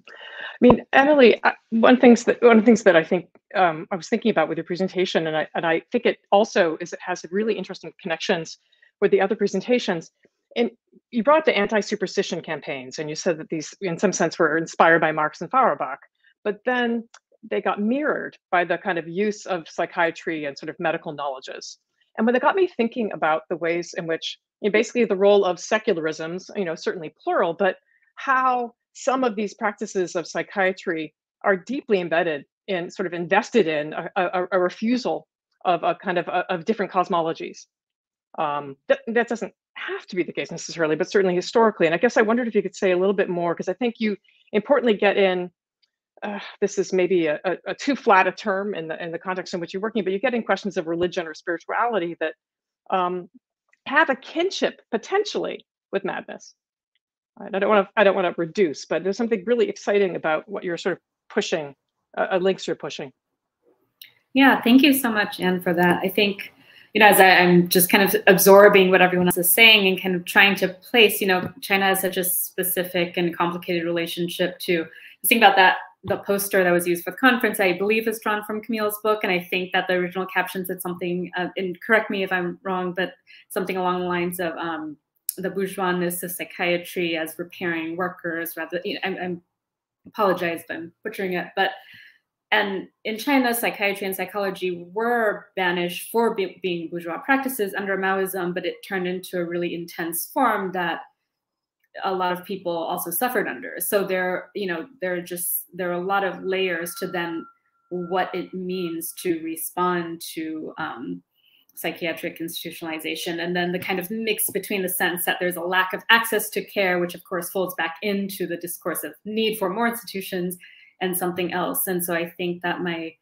I mean, Emily, one things that one of the things that I think um, I was thinking about with your presentation, and I and I think it also is it has really interesting connections with the other presentations. And you brought the anti-superstition campaigns, and you said that these, in some sense, were inspired by Marx and Feuerbach, but then they got mirrored by the kind of use of psychiatry and sort of medical knowledges. And when it got me thinking about the ways in which, you know, basically, the role of secularisms, you know, certainly plural, but how some of these practices of psychiatry are deeply embedded in, sort of invested in a, a, a refusal of a kind of of different cosmologies. Um, that, that doesn't have to be the case necessarily, but certainly historically. And I guess I wondered if you could say a little bit more, because I think you importantly get in, uh, this is maybe a, a, a, too flat a term in the, in the context in which you're working, but you get in questions of religion or spirituality that um, have a kinship potentially with madness. I don't want to I don't want to reduce, but there's something really exciting about what you're sort of pushing, uh, uh links you're pushing. Yeah, thank you so much, Ann, for that. I think you know, as I, am just kind of absorbing what everyone else is saying and kind of trying to place, you know, China has such a specific and complicated relationship to think about that. The poster that was used for the conference, I believe, is drawn from Camille's book, and I think that the original caption said something. Uh, and correct me if I'm wrong, but something along the lines of um, the bourgeoisness of psychiatry as repairing workers, rather. You know, I, I apologize if I'm butchering it, but and in China, psychiatry and psychology were banished for be being bourgeois practices under Maoism, but it turned into a really intense form that a lot of people also suffered under. So there, you know, there are just there are a lot of layers to then what it means to respond to um, psychiatric institutionalization, and then the kind of mix between the sense that there's a lack of access to care, which of course folds back into the discourse of need for more institutions, and something else. And so I think that my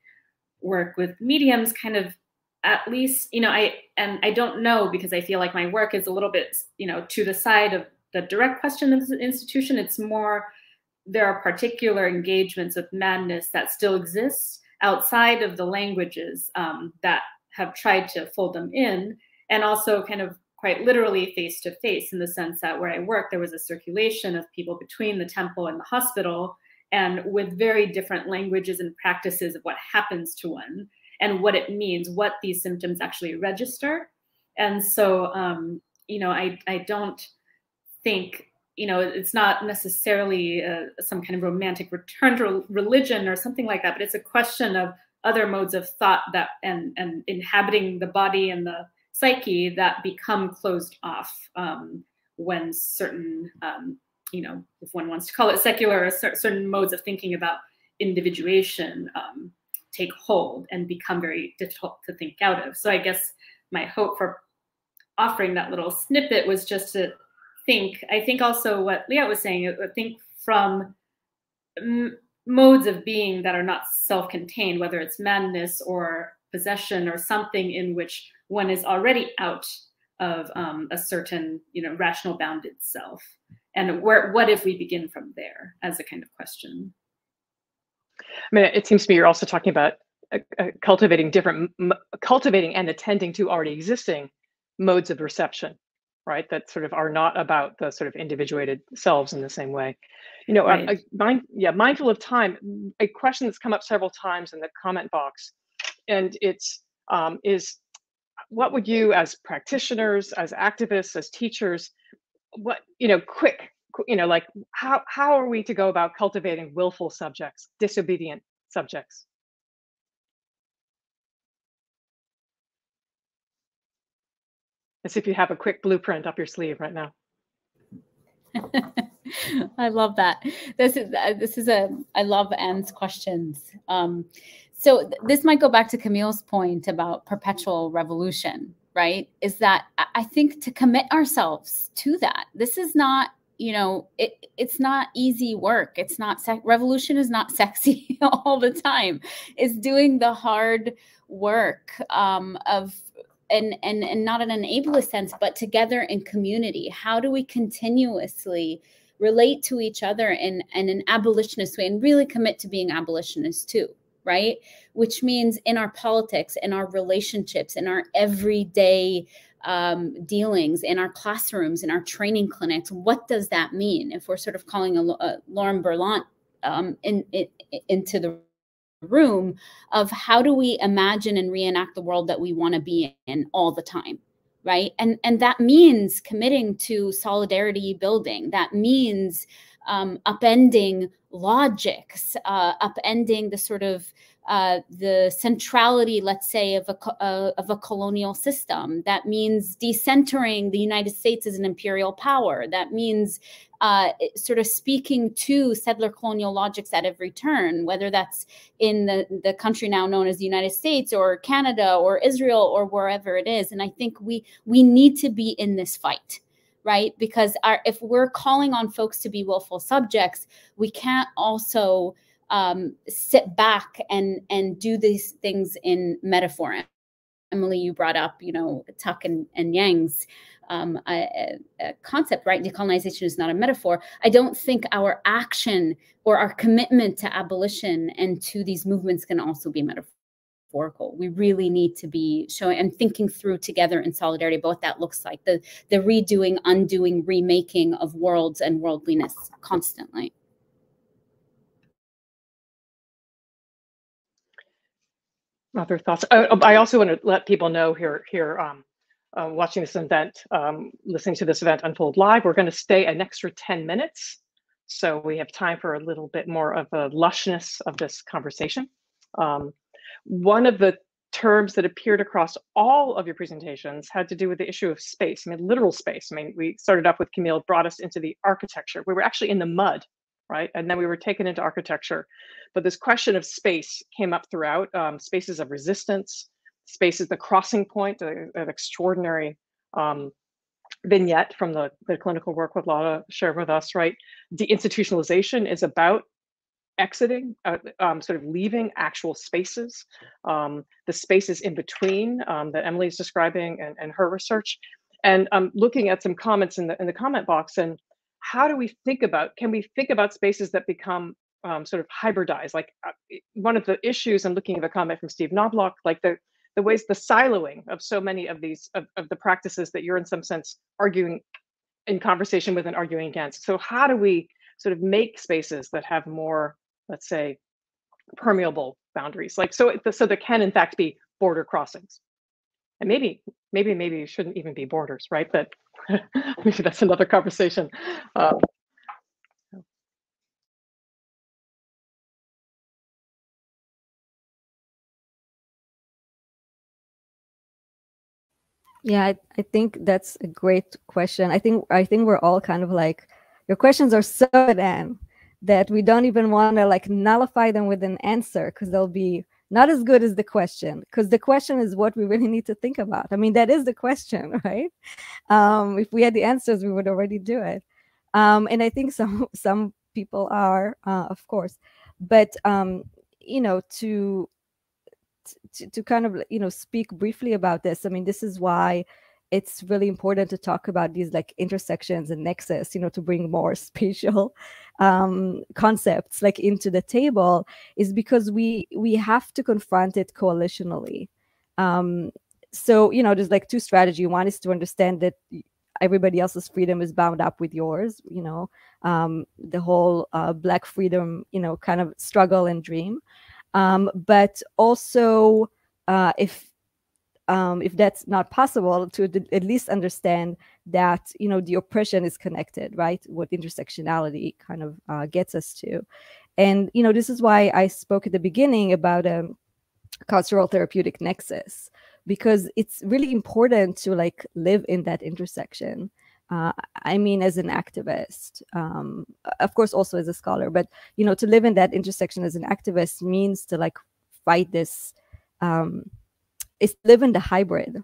work with mediums kind of at least you know i and i don't know because i feel like my work is a little bit you know to the side of the direct question of the institution. It's more there are particular engagements with madness that still exist outside of the languages um, that have tried to fold them in, and also kind of quite literally face to face in the sense that where I work, there was a circulation of people between the temple and the hospital, and with very different languages and practices of what happens to one and what it means, what these symptoms actually register. And so, um, you know, I, I don't think you know it's not necessarily uh, some kind of romantic return to religion or something like that but it's a question of other modes of thought that and and inhabiting the body and the psyche that become closed off um, when certain um, you know if one wants to call it secular certain modes of thinking about individuation um, take hold and become very difficult to think out of. So i guess my hope for offering that little snippet was just to think, I think also what liat was saying, I think from modes of being that are not self-contained, whether it's madness or possession or something in which one is already out of um, a certain, you know, rational bounded self. And where, what if we begin from there as a kind of question? I mean, it seems to me you're also talking about uh, uh, cultivating different, cultivating and attending to already existing modes of reception right that sort of are not about the sort of individuated selves in the same way you know right. I, I, mind, yeah mindful of time a question that's come up several times in the comment box and it's um, is what would you as practitioners as activists as teachers what you know quick you know like how how are we to go about cultivating willful subjects disobedient subjects as if you have a quick blueprint up your sleeve right now. *laughs* I love that. This is uh, this is a I love Ann's questions. Um, so th this might go back to Camille's point about perpetual revolution, right? Is that I think to commit ourselves to that. This is not you know it, it's not easy work it's not revolution is not *laughs* sexy all the time it's doing the hard work um, of and and and not in an ableist sense but together in community. How do we continuously relate to each other in, in an abolitionist way and really commit to being abolitionists too right? Which means in our politics in our relationships in our everyday um, dealings in our classrooms in our training clinics what does that mean? If we're sort of calling a, a lauren berlant um, in, in, into the room of how do we imagine and reenact the world that we want to be in all the time right? And and that means committing to solidarity building. That means um, upending logics uh, upending the sort of uh, the centrality, let's say, of a, uh, of a colonial system. That means decentering the United States as an imperial power. That means uh, sort of speaking to settler colonial logics at every turn, whether that's in the, the country now known as the United States or Canada or Israel or wherever it is. And I think we we need to be in this fight right because our, if we're calling on folks to be willful subjects we can't also um, sit back and and do these things in metaphor. Emily, you brought up, you know, Tuck and, and Yang's um, a, a concept, right? Decolonization is not a metaphor. I don't think our action or our commitment to abolition and to these movements can also be metaphorical. We really need to be showing and thinking through together in solidarity about what that looks like, the, the redoing, undoing, remaking of worlds and worldliness constantly. Other thoughts? I, oh, I also want to let people know here, here um, uh, watching this event, um, listening to this event unfold live, we're going to stay an extra 10 minutes. So we have time for a little bit more of a lushness of this conversation. Um, one of the terms that appeared across all of your presentations had to do with the issue of space. I mean, literal space. I mean, we started off with Camille, brought us into the architecture. We were actually in the mud, right? And then we were taken into architecture. But this question of space came up throughout um, spaces of resistance, spaces, the crossing point, an extraordinary um, vignette from the, the clinical work with Lara shared with us, right? Deinstitutionalization is about exiting, uh, um, sort of leaving actual spaces, um, the spaces in between um, that is describing and, and her research, and um, looking at some comments in the in the comment box and how do we think about, can we think about spaces that become um, sort of hybridized? Like uh, one of the issues, I'm looking at a comment from Steve Knobloch, like the the ways the siloing of so many of these of, of the practices that you're in some sense arguing in conversation with and arguing against. So how do we sort of make spaces that have more let's say, permeable boundaries. Like so, so there can in fact be border crossings, and maybe, maybe, maybe you shouldn't even be borders, right? But *laughs* maybe that's another conversation. Um, yeah, I, I think that's a great question. I think I think we're all kind of like your questions are so then that we don't even want to like nullify them with an answer because they'll be not as good as the question because the question is what we really need to think about. I mean that is the question *laughs* right? Um, if we had the answers we would already do it. Um, and i think some *laughs* some people are uh, of course. But um, you know to, to to kind of you know speak briefly about this i mean this is why it's really important to talk about these like intersections and nexus you know to bring more *laughs* spatial um, concepts like into the table is because we we have to confront it coalitionally. Um, so you know there's like two strategy one is to understand that everybody else's freedom is bound up with yours you know um, the whole uh, black freedom you know kind of struggle and dream. Um, but also uh, if um, if that's not possible, to at least understand that you know the oppression is connected, right? What intersectionality kind of uh, gets us to, and you know this is why I spoke at the beginning about a carceral therapeutic nexus because it's really important to like live in that intersection. Uh, I mean, as an activist, um, of course, also as a scholar, but you know, to live in that intersection as an activist means to like fight this. Um, is live in the hybrid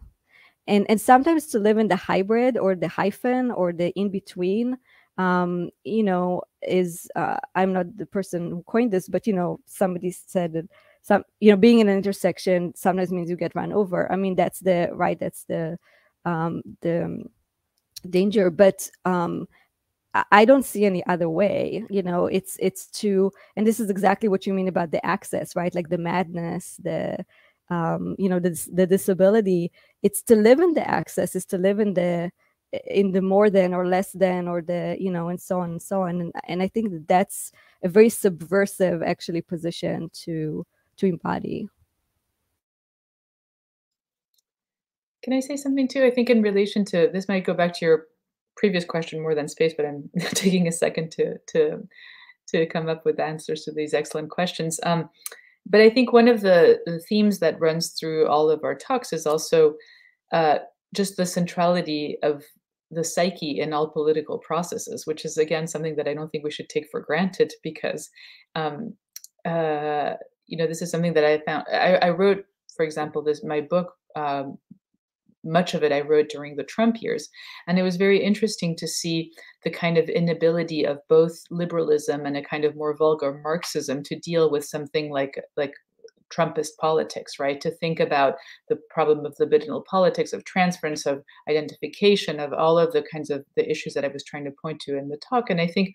and and sometimes to live in the hybrid or the hyphen or the in between um you know is uh, i'm not the person who coined this but you know somebody said that some you know being in an intersection sometimes means you get run over i mean that's the right that's the um the um, danger but um I don't see any other way. You know, it's it's to, and this is exactly what you mean about the access, right? Like the madness, the um, you know the, the disability it's to live in the access is to live in the in the more than or less than or the you know and so on and so on. And, and i think that that's a very subversive actually position to to embody. Can i say something too? I think in relation to this might go back to your previous question more than space but i'm *laughs* taking a second to to to come up with answers to these excellent questions. Um, but I think one of the, the, themes that runs through all of our talks is also uh, just the centrality of the psyche in all political processes, which is again something that I don't think we should take for granted because, um, uh, you know, this is something that I found. I, I wrote, for example, this my book um, much of it I wrote during the Trump years. And it was very interesting to see the kind of inability of both liberalism and a kind of more vulgar Marxism to deal with something like like Trumpist politics, right? To think about the problem of libidinal politics, of transference, of identification, of all of the kinds of the issues that I was trying to point to in the talk. And I think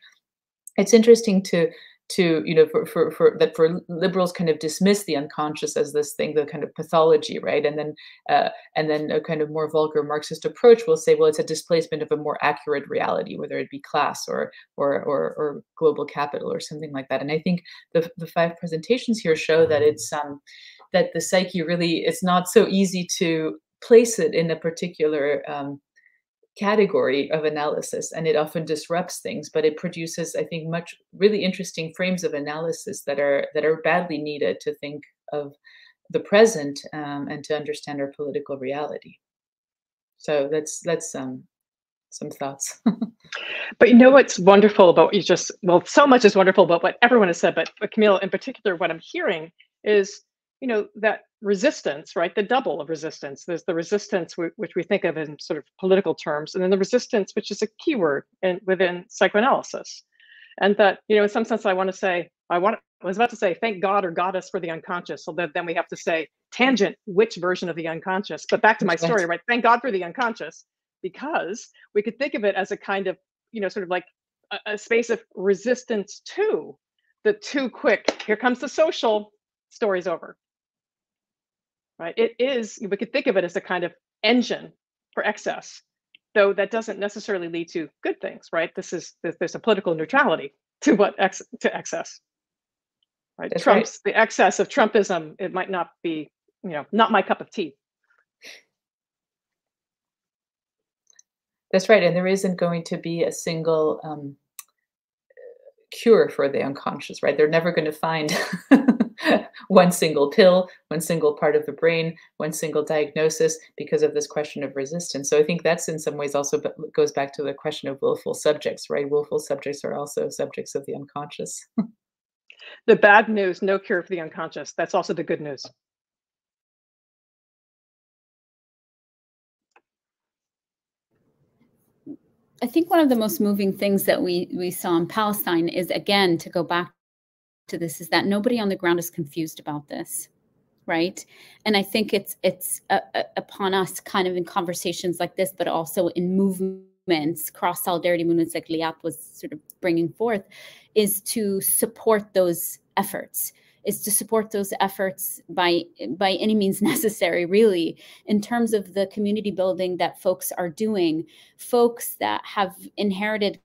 it's interesting to to you know for, for for that for liberals kind of dismiss the unconscious as this thing the kind of pathology right? And then uh, and then a kind of more vulgar marxist approach will say well it's a displacement of a more accurate reality whether it be class or or or, or global capital or something like that. And i think the, the five presentations here show that it's um that the psyche really it's not so easy to place it in a particular um, category of analysis and it often disrupts things but it produces i think much really interesting frames of analysis that are that are badly needed to think of the present um, and to understand our political reality. So that's that's um, some thoughts. *laughs* but you know what's wonderful about you just well, so much is wonderful about what everyone has said, but, but Camille in particular, what I'm hearing is you know that resistance right? The double of resistance. There's the resistance which we think of in sort of political terms and then the resistance which is a keyword in, within psychoanalysis. And that you know in some sense i want to say i want I was about to say thank god or goddess for the unconscious so that then we have to say tangent which version of the unconscious? But back to my story right? Thank god for the unconscious because we could think of it as a kind of you know sort of like a, a space of resistance to the too quick here comes the social story's over right? It is, we could think of it as a kind of engine for excess, though that doesn't necessarily lead to good things, right? This is, there's a political neutrality *laughs* to what ex, to excess, right? That's Trump's, right. the excess of Trumpism, it might not be, you know, not my cup of tea. That's right. And there isn't going to be a single um, cure for the unconscious, right? They're never going to find *laughs* one single pill, one single part of the brain, one single diagnosis because of this question of resistance. So I think that's in some ways also goes back to the question of willful subjects, right? Willful subjects are also subjects of the unconscious. the bad news, no cure for the unconscious. That's also the good news. I think one of the most moving things that we we saw in Palestine is again to go back to this is that nobody on the ground is confused about this right? And i think it's it's uh, uh, upon us kind of in conversations like this but also in movements cross solidarity movements like liat was sort of bringing forth is to support those efforts is to support those efforts by by any means *laughs* necessary really in terms of the community building that folks are doing. Folks that have inherited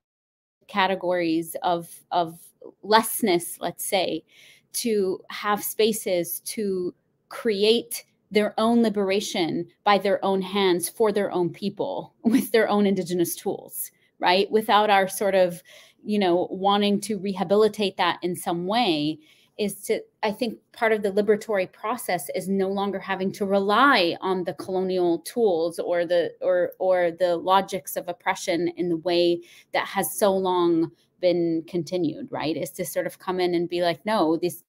categories of of lessness, let's say, to have spaces to create their own liberation by their own hands for their own people *laughs* with their own indigenous tools, right? Without our sort of, you know, wanting to rehabilitate that in some way is to i think part of the liberatory process is no longer having to rely on the colonial tools or the or or the logics of oppression in the way that has so long been continued, right? Is to sort of come in and be like, no, these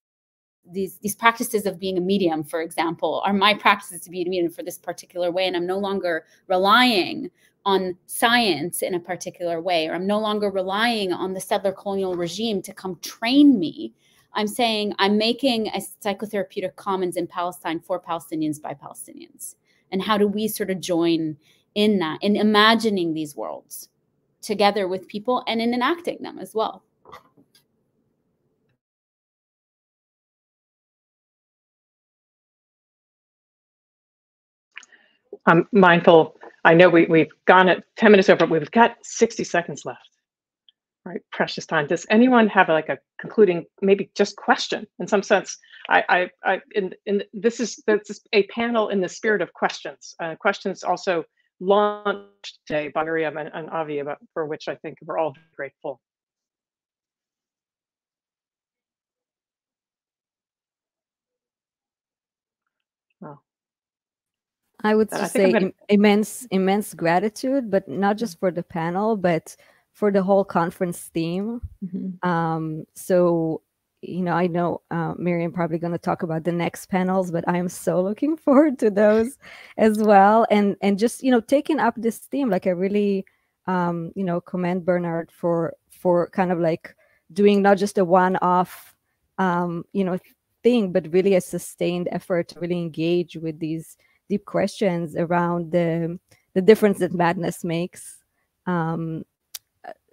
these these practices of being a medium, for example, are my practices to be a medium for this particular way, and I'm no longer relying on science in a particular way, or I'm no longer relying on the settler colonial regime to come train me. I'm saying I'm making a psychotherapeutic commons in Palestine for Palestinians by Palestinians. And how do we sort of join in that, in imagining these worlds? Together with people and in enacting them as well. I'm mindful. I know we, we've gone at 10 minutes over, we've got 60 seconds left. Right, precious time. Does anyone have like a concluding, maybe just question? In some sense, I, I, I in, in this is this is a panel in the spirit of questions. Uh, questions also launched today by Miriam and, and Avi, about, for which I think we're all grateful. I would I say gonna... immense, immense gratitude, but not just for the panel, but for the whole conference theme. Mm -hmm. um, so you know, I know uh, Miriam probably going to talk about the next panels, but I am so looking *laughs* forward to those as well. And and just you know, taking up this theme, like I really, um, you know, commend Barnard for for kind of like doing not just a one-off, um, you know, thing, but really a sustained effort to really engage with these deep questions around the the difference that madness makes. Um,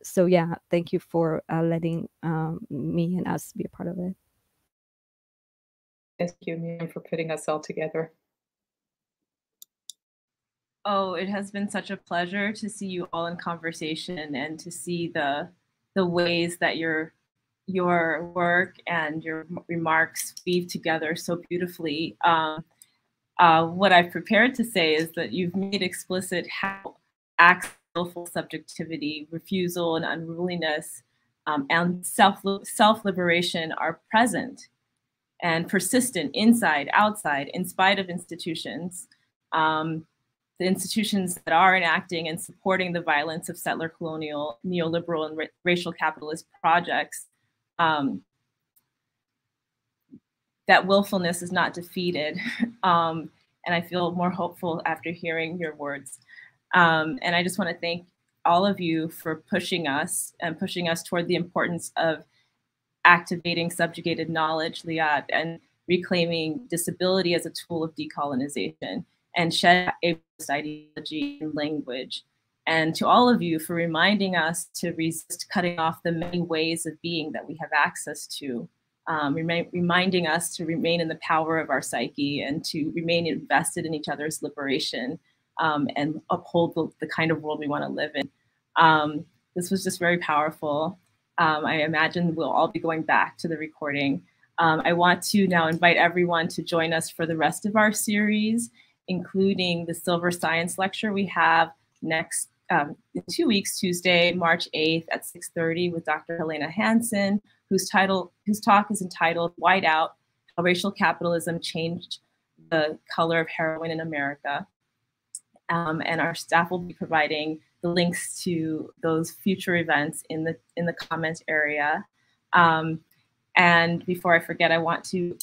so yeah, thank you for uh, letting um, me and us be a part of it. Thank you, Miriam, for putting us all together. Oh, it has been such a pleasure to see you all in conversation and to see the the ways that your your work and your remarks weave together so beautifully. Um, uh, what I've prepared to say is that you've made explicit how acts willful subjectivity, refusal and unruliness, um, and self self liberation are present and persistent inside, outside, in spite of institutions. Um, the institutions that are enacting and supporting the violence of settler colonial, neoliberal, and ra racial capitalist projects, um, that willfulness is not defeated. *laughs* Um, and I feel more hopeful after hearing your words. Um, and I just want to thank all of you for pushing us and pushing us toward the importance of activating subjugated knowledge, Liat, and reclaiming disability as a tool of decolonization and shed ableist ideology and language. And to all of you for reminding us to resist cutting off the many ways of being that we have access to, um, remind, reminding us to remain in the power of our psyche and to remain invested in each other's liberation um, and uphold the, the, kind of world we want to live in. Um, this was just very powerful. Um, I imagine we'll all be going back to the recording. Um, I want to now invite everyone to join us for the rest of our series, including the Silver Science Lecture we have next um, in two weeks, Tuesday, March 8th at 6.30 with Dr. Helena Hansen, whose, title, whose talk is entitled White Out, How Racial Capitalism Changed the Color of Heroin in America. Um, and our staff will be providing the links to those future events in the in the comments area. Um, and before I forget, I want to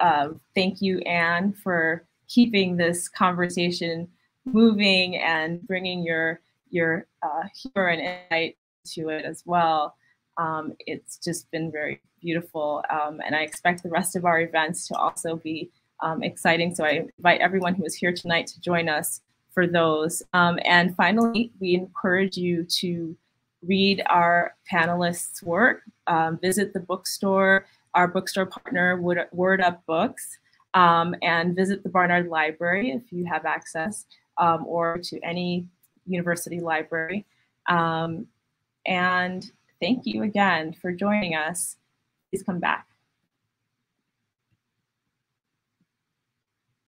uh, thank you, Ann, for keeping this conversation moving and bringing your your uh, humor and insight to it as well. Um, it's just been very beautiful, um, and I expect the rest of our events to also be um, exciting. So I invite everyone who is here tonight to join us for those. Um, and finally, we encourage you to read our panelists' work, um, visit the bookstore, our bookstore partner, Word, Up Books, um, and visit the Barnard Library if you have access, um, or to any university library. Um, and thank you again for joining us. Please come back.